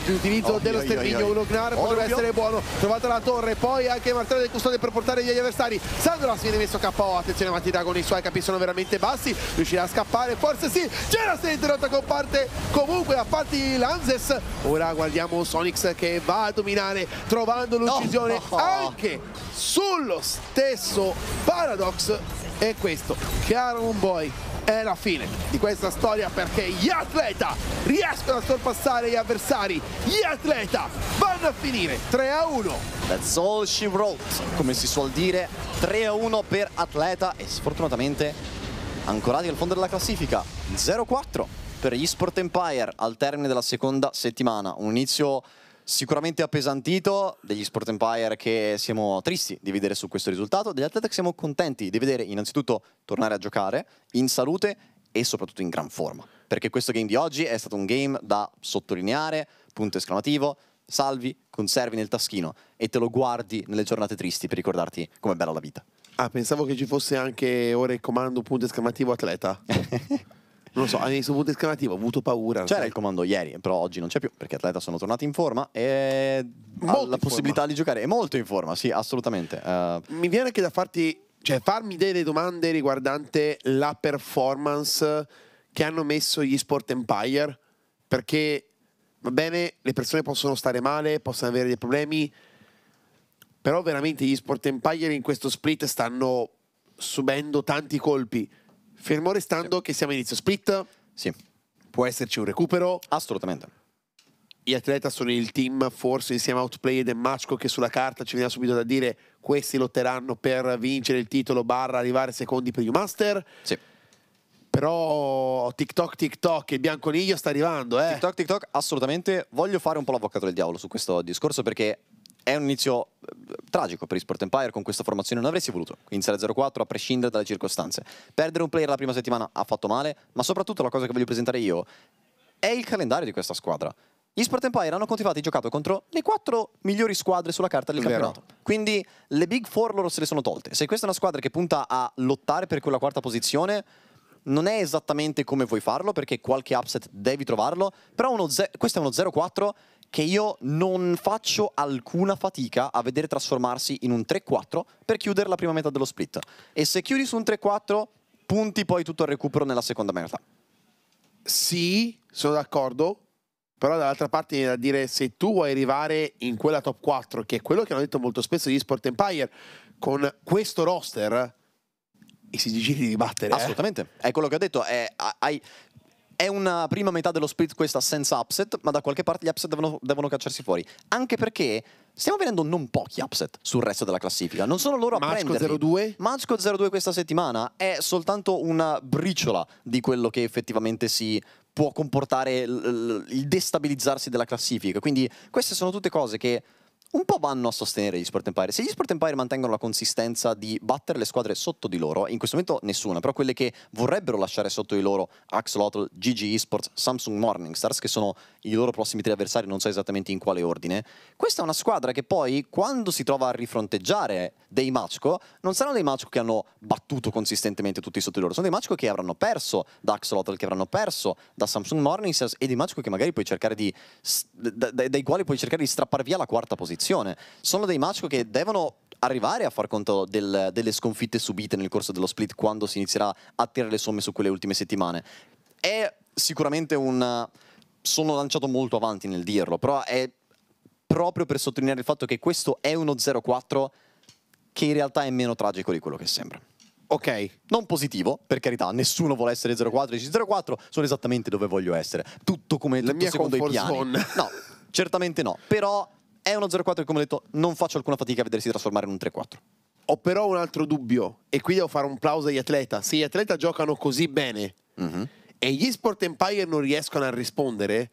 l'utilizzo oh, dello sterminio Ulognar oh, potrebbe essere buono. Trovata la torre poi anche martello del custode per portare gli avversari. Sandro si viene messo KO attenzione Matida con i suoi capi sono veramente bassi. Riuscirà a scappare forse sì. La serie interrotta con parte comunque da parte Lanzes. Ora guardiamo Sonix che va a dominare trovando l'uccisione anche sullo stesso Paradox è questo, Caron Boy è la fine di questa storia perché gli atleta riescono a sorpassare gli avversari. Gli atleta vanno a finire 3 a 1 That's all she wrote. Come si suol dire 3 a 1 per atleta e sfortunatamente ancorati al fondo della classifica. 0-4 per gli Sport Empire al termine della seconda settimana. Un inizio sicuramente appesantito, degli Sport Empire che siamo tristi di vedere su questo risultato, degli atleti che siamo contenti di vedere innanzitutto tornare a giocare in salute e soprattutto in gran forma. Perché questo game di oggi è stato un game da sottolineare, punto esclamativo, salvi, conservi nel taschino e te lo guardi nelle giornate tristi per ricordarti com'è bella la vita. Ah, pensavo che ci fosse anche ora il comando punto esclamativo atleta. Non lo so, hai messo punto esclamativo, ho avuto paura. C'era sai. il comando ieri, però oggi non c'è più perché atleta sono tornati in forma e Molto ha la possibilità di giocare. È molto in forma, sì, assolutamente. Eh, Mi viene anche da farti, cioè farmi delle domande riguardante la performance che hanno messo gli Sport Empire, perché va bene, le persone possono stare male, possono avere dei problemi, però veramente gli Sport Empire in questo split stanno subendo tanti colpi. Fermo restando che siamo inizio split, sì, può esserci un recupero, assolutamente. gli atleta sono il team forse insieme a Outplayed e Machko che sulla carta ci viene subito da dire questi lotteranno per vincere il titolo barra arrivare secondi per U-Master Sì. però TikTok TikTok il bianconiglio sta arrivando eh. TikTok, TikTok, assolutamente. Voglio fare un po' l'avvocato del diavolo su questo discorso perché è un inizio eh, tragico per i Sport Empire con questa formazione. Non avresti voluto iniziare 0-4 a prescindere dalle circostanze. Perdere un player la prima settimana ha fatto male, ma soprattutto la cosa che voglio presentare io è il calendario di questa squadra. Gli Sport Empire hanno continuato giocato contro le quattro migliori squadre sulla carta del Vero. campionato. Quindi le Big Four loro se le sono tolte. Se questa è una squadra che punta a lottare per quella quarta posizione, non è esattamente come vuoi farlo, perché qualche upset devi trovarlo, però questo è uno 0-4 che io non faccio alcuna fatica a vedere trasformarsi in un 3-4 per chiudere la prima metà dello split. E se chiudi su un 3-4, punti poi tutto il recupero nella seconda metà. sì sono d'accordo però dall'altra parte viene da dire se tu vuoi arrivare in quella top 4 che è quello che hanno detto molto spesso gli Sport Empire con questo roster i sigilli di battere eh. Assolutamente, è quello che ho detto. È, hai- è una prima metà dello split questa senza upset, ma da qualche parte gli upset devono, devono cacciarsi fuori. Anche perché stiamo vedendo non pochi upset sul resto della classifica. Non sono loro a Machko prenderli. 0-2 Machko 0-2 questa settimana è soltanto una briciola di quello che effettivamente si può comportare il destabilizzarsi della classifica. Quindi queste sono tutte cose che un po' vanno a sostenere gli Sport Empire. Se gli Sport Empire mantengono la consistenza di battere le squadre sotto di loro, in questo momento nessuna, però quelle che vorrebbero lasciare sotto di loro Axolotl, GG Esports, Samsung Morningstars, che sono i loro prossimi tre avversari, non so esattamente in quale ordine, questa è una squadra che poi, quando si trova a rifronteggiare dei Machko, non saranno dei Machko che hanno battuto consistentemente tutti sotto di loro, sono dei Machko che avranno perso da Axolotl, che avranno perso da Samsung Morningstars e dei Machko che magari puoi cercare di dai quali puoi cercare di strappare via la quarta posizione. Sono dei Machko che devono arrivare a far conto del- delle sconfitte subite nel corso dello split quando si inizierà a tirare le somme su quelle ultime settimane. È sicuramente un... Sono lanciato molto avanti nel dirlo, però è proprio per sottolineare il fatto che questo è uno 0-4 che in realtà è meno tragico di quello che sembra. ok Non positivo, per carità, nessuno vuole essere 0-4, dici 0-4 sono esattamente dove voglio essere. Tutto come La tutto secondo i piani. zone. No, certamente no, però è uno 0-4 che come ho detto non faccio alcuna fatica a vedersi trasformare in un 3-4. ho però un altro dubbio e qui devo fare un plauso agli atleta se gli atleta giocano così bene Mhm. e gli Sport Empire non riescono a rispondere,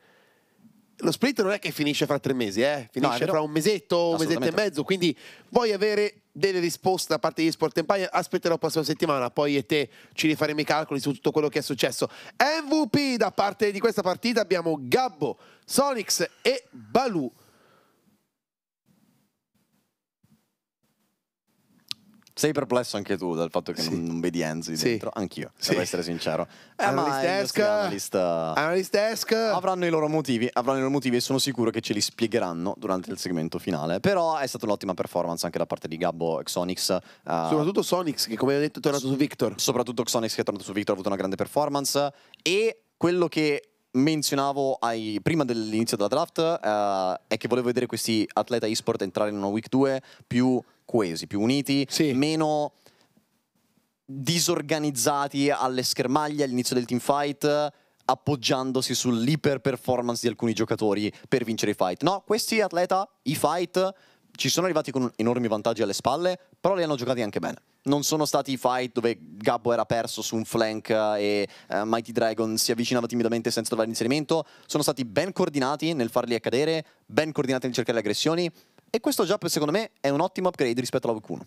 lo split non è che finisce fra tre mesi, eh? finisce vero. fra un mesetto, un mesetto e mezzo. Quindi vuoi avere delle risposte da parte degli Sport Empire? Aspetterò la prossima settimana, poi e te ci rifaremo i calcoli su tutto quello che è successo. MVP da parte di questa partita abbiamo Gabbo, Sonix e Baloo. Sei perplesso anche tu dal fatto che Sì. non, non vedi Enzi Sì. dentro? Anch'io, Sì. devo essere sincero. Eh, Analyst desk. analyst, eh, Analyst Desk. Avranno i loro motivi, avranno i loro motivi e sono sicuro che ce li spiegheranno durante il segmento finale. Però è stata un'ottima performance anche da parte di Gabbo Xonix. eh, Soprattutto Sonix che come ho detto è tornato su Victor. soprattutto Xonix che è tornato su Victor ha avuto una grande performance e quello che menzionavo ai- prima dell'inizio della draft eh, è che volevo vedere questi atleta esport entrare in una week 2 più coesi, più uniti, Sì. meno disorganizzati alle schermaglie all'inizio del team fight appoggiandosi sull'iper performance di alcuni giocatori per vincere i fight. No, questi atleta, i fight ci sono arrivati con enormi vantaggi alle spalle, però li hanno giocati anche bene. Non sono stati fight dove Gabbo era perso su un flank e uh, Mighty Dragon si avvicinava timidamente senza trovare l'inserimento. Sono stati ben coordinati nel farli accadere, ben coordinati nel cercare le aggressioni. E questo già, secondo me, è un ottimo upgrade rispetto alla V1.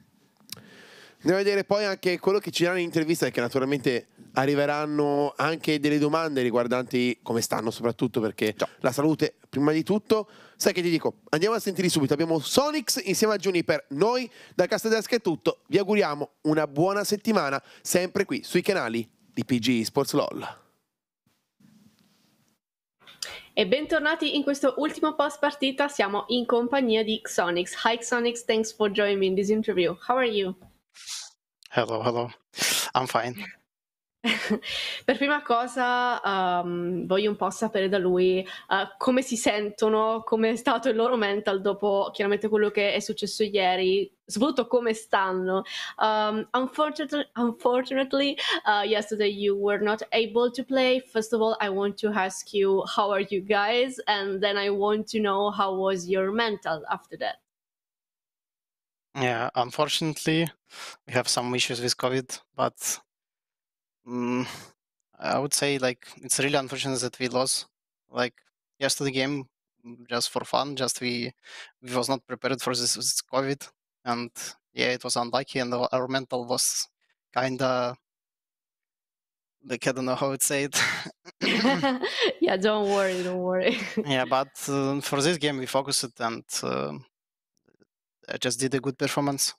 Andiamo a vedere poi anche quello che ci daranno in intervista, perché naturalmente arriveranno anche delle domande riguardanti come stanno, soprattutto perché Ciao. la salute prima di tutto. Sai che ti dico? Andiamo a sentire subito. Abbiamo Sonix insieme a Juniper. Noi da Castellesca è tutto. Vi auguriamo una buona settimana, sempre qui sui canali di PG Sports LOL. E bentornati in questo ultimo post partita. Siamo in compagnia di Xonix. Hi Xonix, thanks for joining me in this interview. How are you? Hello, hello. I'm fine. per prima cosa um, voglio un po' sapere da lui uh, come si sentono, come è stato il loro mental dopo chiaramente quello che è successo ieri, soprattutto come stanno. Um, unfortunately, unfortunately uh, yesterday you were not able to play. First of all, I want to ask you how are you guys, and then I want to know how was your mental after that. Yeah, unfortunately, we have some issues with COVID, but um, I would say like it's really unfortunate that we lost like yesterday game mm, just for fun. Just we we was not prepared for this, this COVID, and yeah, it was unlucky, and our mental was kinda like I don't know how to say it. yeah, don't worry, don't worry. yeah, but uh, for this game we focused and uh, I just did a good performance.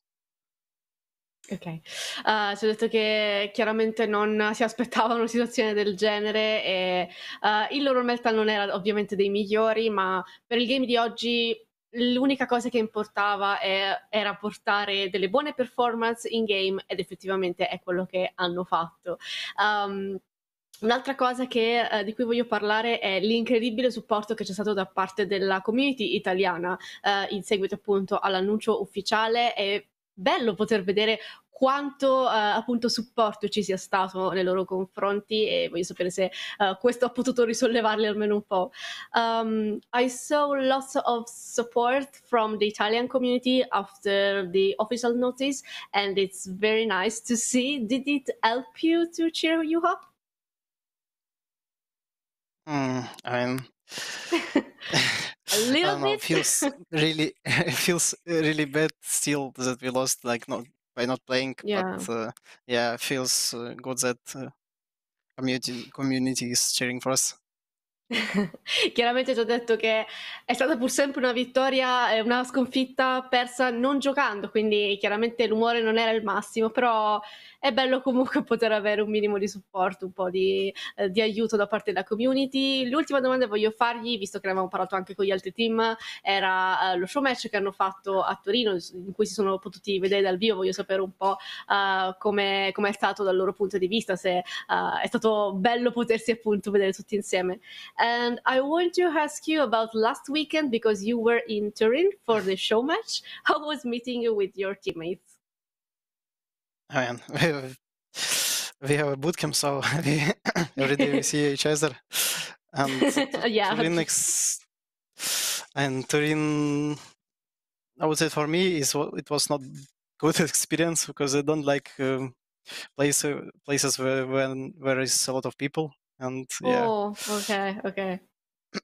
Ok, uh, ci ho detto che chiaramente non si aspettavano una situazione del genere e uh, il loro mental non era ovviamente dei migliori, ma per il game di oggi l'unica cosa che importava è, era portare delle buone performance in game ed effettivamente è quello che hanno fatto. Um, Un'altra cosa che, eh, di cui voglio parlare è l'incredibile supporto che c'è stato da parte della community italiana eh, in seguito appunto all'annuncio ufficiale. È bello poter vedere quanto uh, appunto supporto ci sia stato nei loro confronti e voglio sapere se uh, questo ha potuto risollevarli almeno un po'. Um, I saw lots of support from the Italian community after the official notice and it's very nice to see. Did it help you to cheer you up? Mm, I mean, a little know, bit. feels really it feels really bad still that we lost like not by not playing. Yeah. But uh, yeah, it feels uh, good that uh, community community is cheering for us. Chiaramente ti ho detto che è stata pur sempre una vittoria una sconfitta persa non giocando, quindi chiaramente l'umore non era il massimo, però è bello comunque poter avere un minimo di supporto, un po' di, eh, di aiuto da parte della community. L'ultima domanda che voglio fargli, visto che ne avevamo parlato anche con gli altri team, era uh, lo show match che hanno fatto a Torino, in cui si sono potuti vedere dal vivo. Voglio sapere un po' uh, come è stato dal loro punto di vista, se uh, è stato bello potersi appunto vedere tutti insieme. And I want to ask you about last weekend because you were in Turin for the show match. How was meeting you with your teammates? I mean, we, we have a bootcamp, so we, every day we see each other. And yeah. Turin ex- and Turin, I would say for me, is it was not good experience because I don't like um, place, places where when there is a lot of people. And yeah. Oh, okay, okay.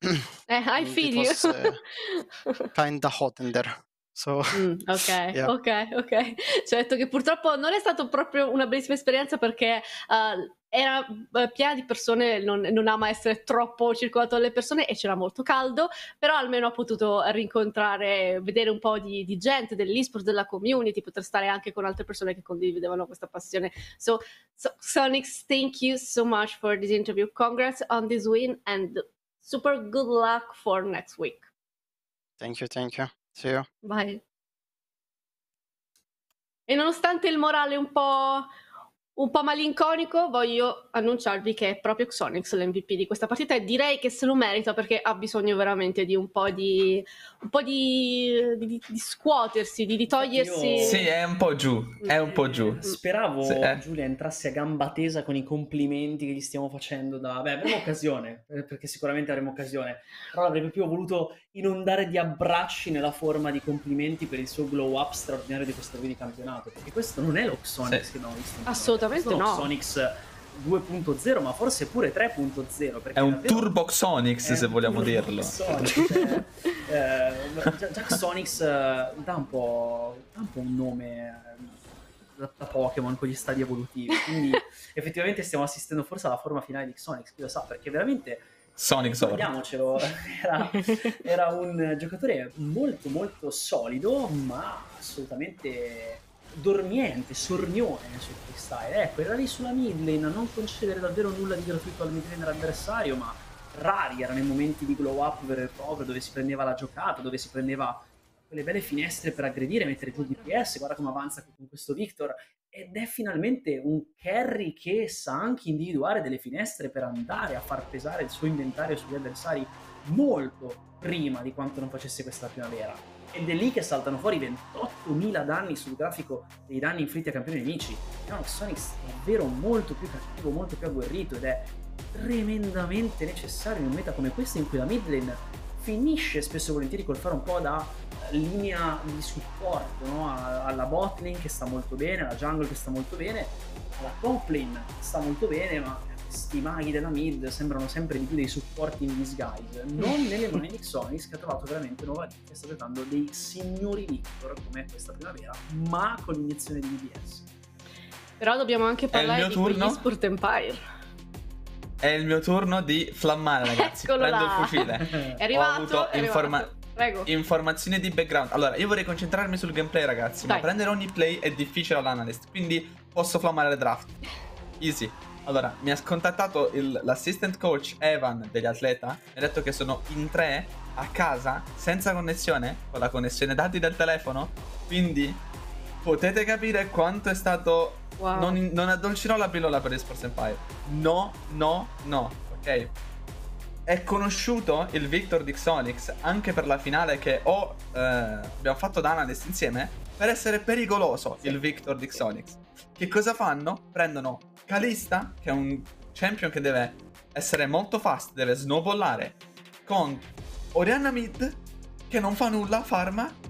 I feel it was, you. uh, kinda hot in there. So, mm, ok, yeah. ok, ok. Cioè, detto che purtroppo non è stata proprio una bellissima esperienza perché uh, era uh, piena di persone, non, non, ama essere troppo circolato dalle persone e c'era molto caldo, però almeno ho potuto rincontrare, vedere un po' di, di gente dell'esport, della community, poter stare anche con altre persone che condividevano questa passione. So, so Sonics, thank you so much for this interview. Congrats on this win and super good luck for next week. Thank you, thank you. See you. Vai. E nonostante il morale un po', un po' malinconico, voglio annunciarvi che è proprio Xonix l'MVP di questa partita e direi che se lo merita perché ha bisogno veramente di un po' di, un po di, di, di scuotersi, di, di togliersi. Io- Sì, è un po' giù, è un po' giù. Speravo Sì, eh. Giulia entrasse a gamba tesa con i complimenti che gli stiamo facendo da... Beh, avremo occasione, eh, perché sicuramente avremo occasione, però avrei più voluto inondare di abbracci nella forma di complimenti per il suo glow up straordinario di questo video di campionato, perché questo non è lo Xonix Sì. che abbiamo visto. in Assolutamente lo no. Xonix 2.0, ma forse pure 3.0, perché È un davvero- Turbo Xonix, è se vogliamo Turbo dirlo. Cioè, eh, già, già Xonix eh, dà un po', dà un po' un nome eh, da, da Pokémon con gli stadi evolutivi. Quindi effettivamente stiamo assistendo forse alla forma finale di Xonix, chi lo sa, perché veramente Sonic Sword. Guardiamocelo, era, era un giocatore molto molto solido, ma assolutamente dormiente, sornione sul freestyle. Ecco, era lì sulla mid lane a non concedere davvero nulla di gratuito al mid laner avversario, ma rari erano i momenti di glow up vero e proprio, dove si prendeva la giocata, dove si prendeva quelle belle finestre per aggredire, mettere giù il DPS, guarda come avanza con questo Victor, ed è finalmente un carry che sa anche individuare delle finestre per andare a far pesare il suo inventario sugli avversari molto prima di quanto non facesse questa primavera. Ed è lì che saltano fuori 28.000 danni sul grafico dei danni inflitti a campioni nemici. È un Sonic davvero molto più cattivo, molto più agguerrito ed è tremendamente necessario in un meta come questo in cui la mid lane finisce spesso e volentieri col fare un po' da eh, linea di supporto no? Alla bot lane che sta molto bene, alla jungle che sta molto bene, alla top lane che sta molto bene, ma questi maghi della mid sembrano sempre di più dei supporti in disguise, non nelle mani di Xonix che ha trovato veramente nuova link e sta giocando dei signori Victor come questa primavera, ma con l'iniezione di DPS. Però dobbiamo anche il parlare mio di turno? quegli Sport Empire. È il mio turno di flammare, ragazzi. Eccolo Prendo là. il fucile. È arrivato, avuto è informa- arrivato. Prego. Informazioni di background. Allora, io vorrei concentrarmi sul gameplay, ragazzi. Dai. Ma prendere ogni play è difficile all'analyst. Quindi posso flammare le draft. Easy. Allora, mi ha contattato il- l'assistant coach Evan degli atleta. Mi ha detto che sono in tre a casa senza connessione, con la connessione dati del telefono. Quindi potete capire quanto è stato. Wow. Non, non addolcirò la pillola per Esports Empire. No, no, no. Ok. È conosciuto il Victor di Xonix anche per la finale che ho. eh, abbiamo fatto da Analyst insieme. Per essere pericoloso il Victor di Xonix. Che cosa fanno? Prendono Kalista, che è un champion che deve essere molto fast, deve snowballare. Con Orianna Mid, che non fa nulla, farma.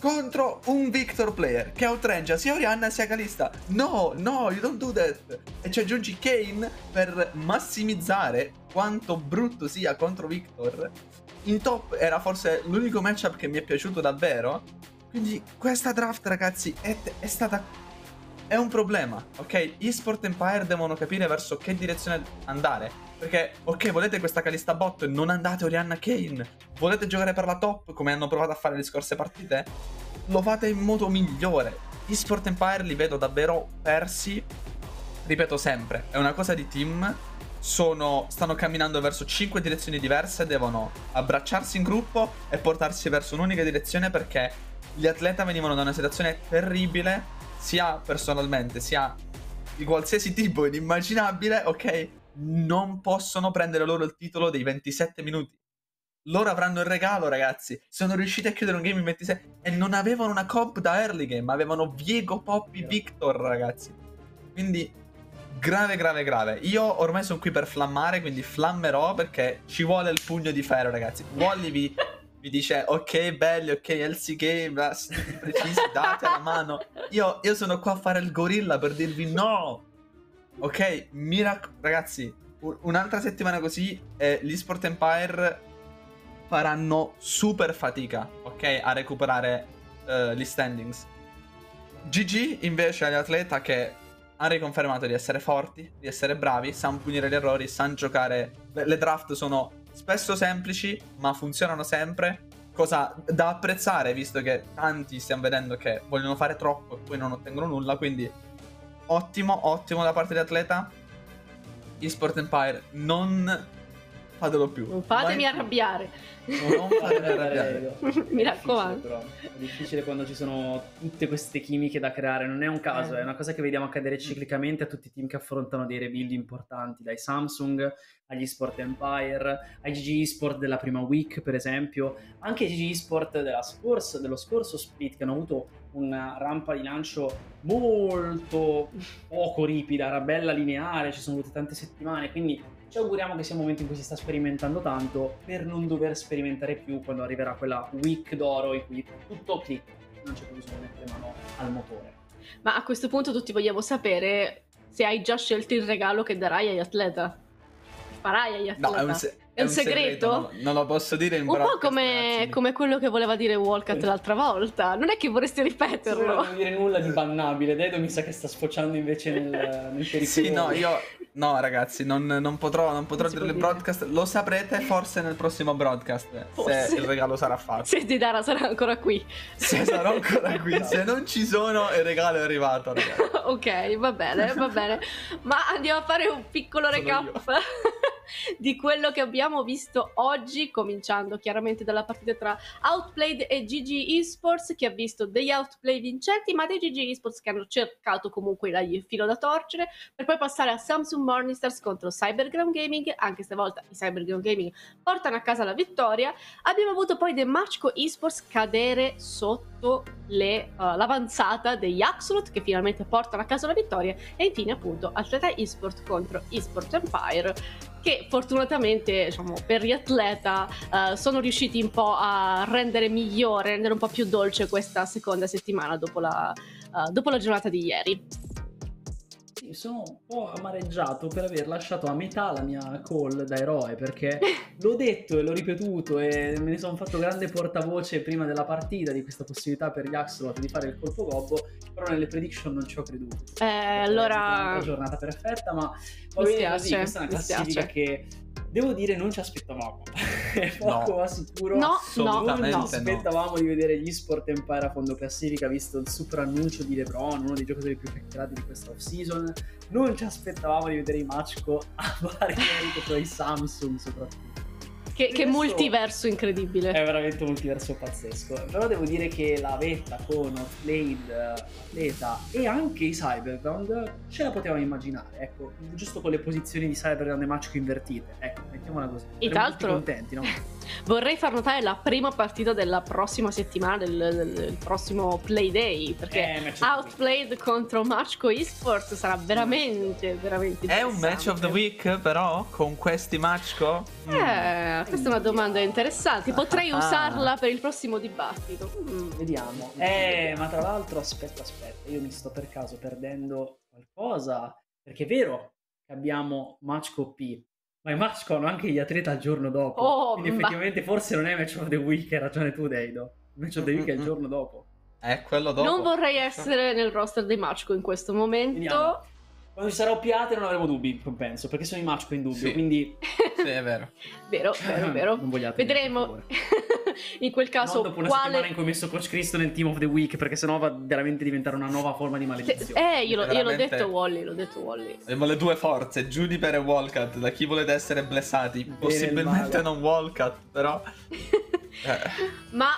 Contro un Victor player che outrangia sia Orianna sia Kalista. No, no, you don't do that. E ci aggiungi Kane per massimizzare quanto brutto sia contro Victor. In top era forse l'unico matchup che mi è piaciuto davvero. Quindi questa draft, ragazzi, è, è stata. È un problema, ok? eSport Empire devono capire verso che direzione andare. Perché, ok, volete questa Calista bot, non andate Orianna Kane. Volete giocare per la top, come hanno provato a fare le scorse partite? Lo fate in modo migliore. eSport Empire li vedo davvero persi. Ripeto sempre, è una cosa di team. Sono, stanno camminando verso 5 direzioni diverse, devono abbracciarsi in gruppo e portarsi verso un'unica direzione perché gli atleta venivano da una situazione terribile, sia personalmente, sia di qualsiasi tipo inimmaginabile, ok? Non possono prendere loro il titolo dei 27 minuti. Loro avranno il regalo, ragazzi. Sono riusciti a chiudere un game in 26 e non avevano una comp da early game, avevano Viego, Poppy, Victor, ragazzi. Quindi grave, grave, grave. Io ormai sono qui per flammare, quindi flammerò perché ci vuole il pugno di ferro, ragazzi. Wally vi, dice ok, belli, ok, LC game, ah, tutti precisi, date la mano. Io, io sono qua a fare il gorilla per dirvi no. Ok, mi rac- ragazzi, u- un'altra settimana così e gli Sport Empire faranno super fatica, ok, a recuperare eh, gli standings. GG invece è l'atleta che ha riconfermato di essere forti, di essere bravi, sanno punire gli errori, sanno giocare. Le, le draft sono spesso semplici, ma funzionano sempre. Cosa da apprezzare, visto che tanti stiamo vedendo che vogliono fare troppo e poi non ottengono nulla. Quindi, ottimo, ottimo da parte dell'atleta. eSport Empire non fatelo più. Non fatemi più. arrabbiare. Non fatemi arrabbiare. Mi raccomando. È difficile, però. È difficile quando ci sono tutte queste chimiche da creare. Non è un caso, Eh. è una cosa che vediamo accadere ciclicamente a tutti i team che affrontano dei rebuild importanti, dai Samsung agli Sport Empire, ai GG Sport della prima week, per esempio, anche ai GG Sport della scorsa- dello scorso split che hanno avuto una rampa di lancio molto poco ripida, era bella lineare, ci sono volute tante settimane, quindi ci auguriamo che sia un momento in cui si sta sperimentando tanto per non dover sperimentare più quando arriverà quella week d'oro in cui tutto clic, non c'è più bisogno di mettere mano al motore. Ma a questo punto tutti vogliamo sapere se hai già scelto il regalo che darai agli atleta. Farai agli atleta. No, è un, se- È un segreto? non, non lo posso dire in Un po' come, come quello che voleva dire Walcott l'altra volta. Non è che vorresti Non ripeterlo. voglio dire nulla di bannabile, Dedo mi sa che sta sfociando invece nel, nel pericolo. Sì, no, io... No, ragazzi, non, non potrò, non potrò Non dire il broadcast. Lo saprete forse nel prossimo broadcast, Forse. se il regalo sarà fatto. Se Didara sarà ancora qui. Se sarò ancora qui. Se non ci sono, il regalo è arrivato, ragazzi. ok, va bene, va bene. Ma andiamo a fare un piccolo Sono recap di quello che abbiamo visto oggi, cominciando chiaramente dalla partita tra Outplayed e GG Esports, che ha visto degli Outplay vincenti, ma dei GG Esports che hanno cercato comunque il filo da torcere, per poi passare a Samsung Morningstars contro Cyberground Gaming, anche stavolta i Cyberground Gaming portano a casa la vittoria. Abbiamo avuto poi The Machco Esports cadere sotto le, uh, l'avanzata degli Axolot che finalmente portano a casa la vittoria e infine appunto Atleta Esport contro Esport Empire che fortunatamente diciamo, per gli atleta uh, sono riusciti un po' a rendere migliore, rendere un po' più dolce questa seconda settimana dopo la, uh, dopo la giornata di ieri. Sono un po' amareggiato per aver lasciato a metà la mia call da eroe perché l'ho detto e l'ho ripetuto e me ne sono fatto grande portavoce prima della partita di questa possibilità per gli Axolot di fare il colpo gobbo, però nelle prediction non ci ho creduto. Eh, allora... Una giornata perfetta, ma va Mi bene così, questa è una classifica che devo dire non ci aspettavamo. È poco No. ma sicuro. No, no, Assolutamente no. Non ci aspettavamo di vedere gli Sport Empire a fondo classifica visto il super annuncio di LeBron, uno dei giocatori più chiacchierati di questa off-season. Non ci aspettavamo di vedere i Machco a vari merito tra i Samsung soprattutto. Che, che multiverso incredibile. È veramente un multiverso pazzesco. Però devo dire che la vetta con Blade, Atleta e anche i Cyberground ce la potevamo immaginare. Ecco, giusto con le posizioni di Cyberground e Machco invertite. Ecco, mettiamola così. E tra l'altro- contenti, no? Vorrei far notare la prima partita della prossima settimana, del, del- del prossimo Playday, perché Eh. Outplayed contro Machco Esports sarà veramente, veramente È un match of the week, però, con questi matchco? Eh, questa è una domanda interessante. Potrei Ah. usarla per il prossimo dibattito. Mm. Vediamo. Eh, ma tra l'altro, aspetta, aspetta, io mi sto per caso perdendo qualcosa. Perché è vero che abbiamo Machco P, ma i Machco hanno anche gli atleti al giorno dopo. Oh, Quindi ma- effettivamente forse non è match of the week, hai ragione tu, Deido. Il match of the week è il giorno dopo. È quello dopo. Non vorrei essere nel roster dei Machco in questo momento. Vediamo. Quando ci sarà Oppiate non avremo dubbi, penso, perché sono i Machco in dubbio, Sì. quindi... Sì, è vero. vero, vero, vero. Non vogliate Vedremo in quel caso non dopo una settimana quale in cui ho messo Coach Cristo nel Team of the Week, perché sennò va veramente a diventare una nuova forma di maledizione. Eh, io, l'ho- io l'ho Veramente. detto Wally, l'ho detto Wally. Abbiamo le due forze, Juniper e Walcott. Da chi volete essere blessati? Possibilmente non Walcott, però. Eh. Ma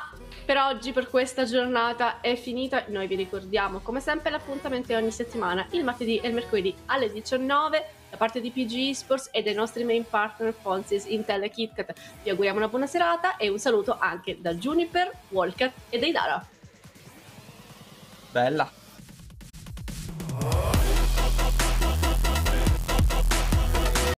per oggi, per questa giornata è finita. Noi vi ricordiamo, come sempre, l'appuntamento è ogni settimana, il martedì e il mercoledì alle 19, da parte di PG Esports e dei nostri main partner Fonsis, Intel e KitKat. Vi auguriamo una buona serata e un saluto anche da Juniper, Walcott e dei Dara. Bella.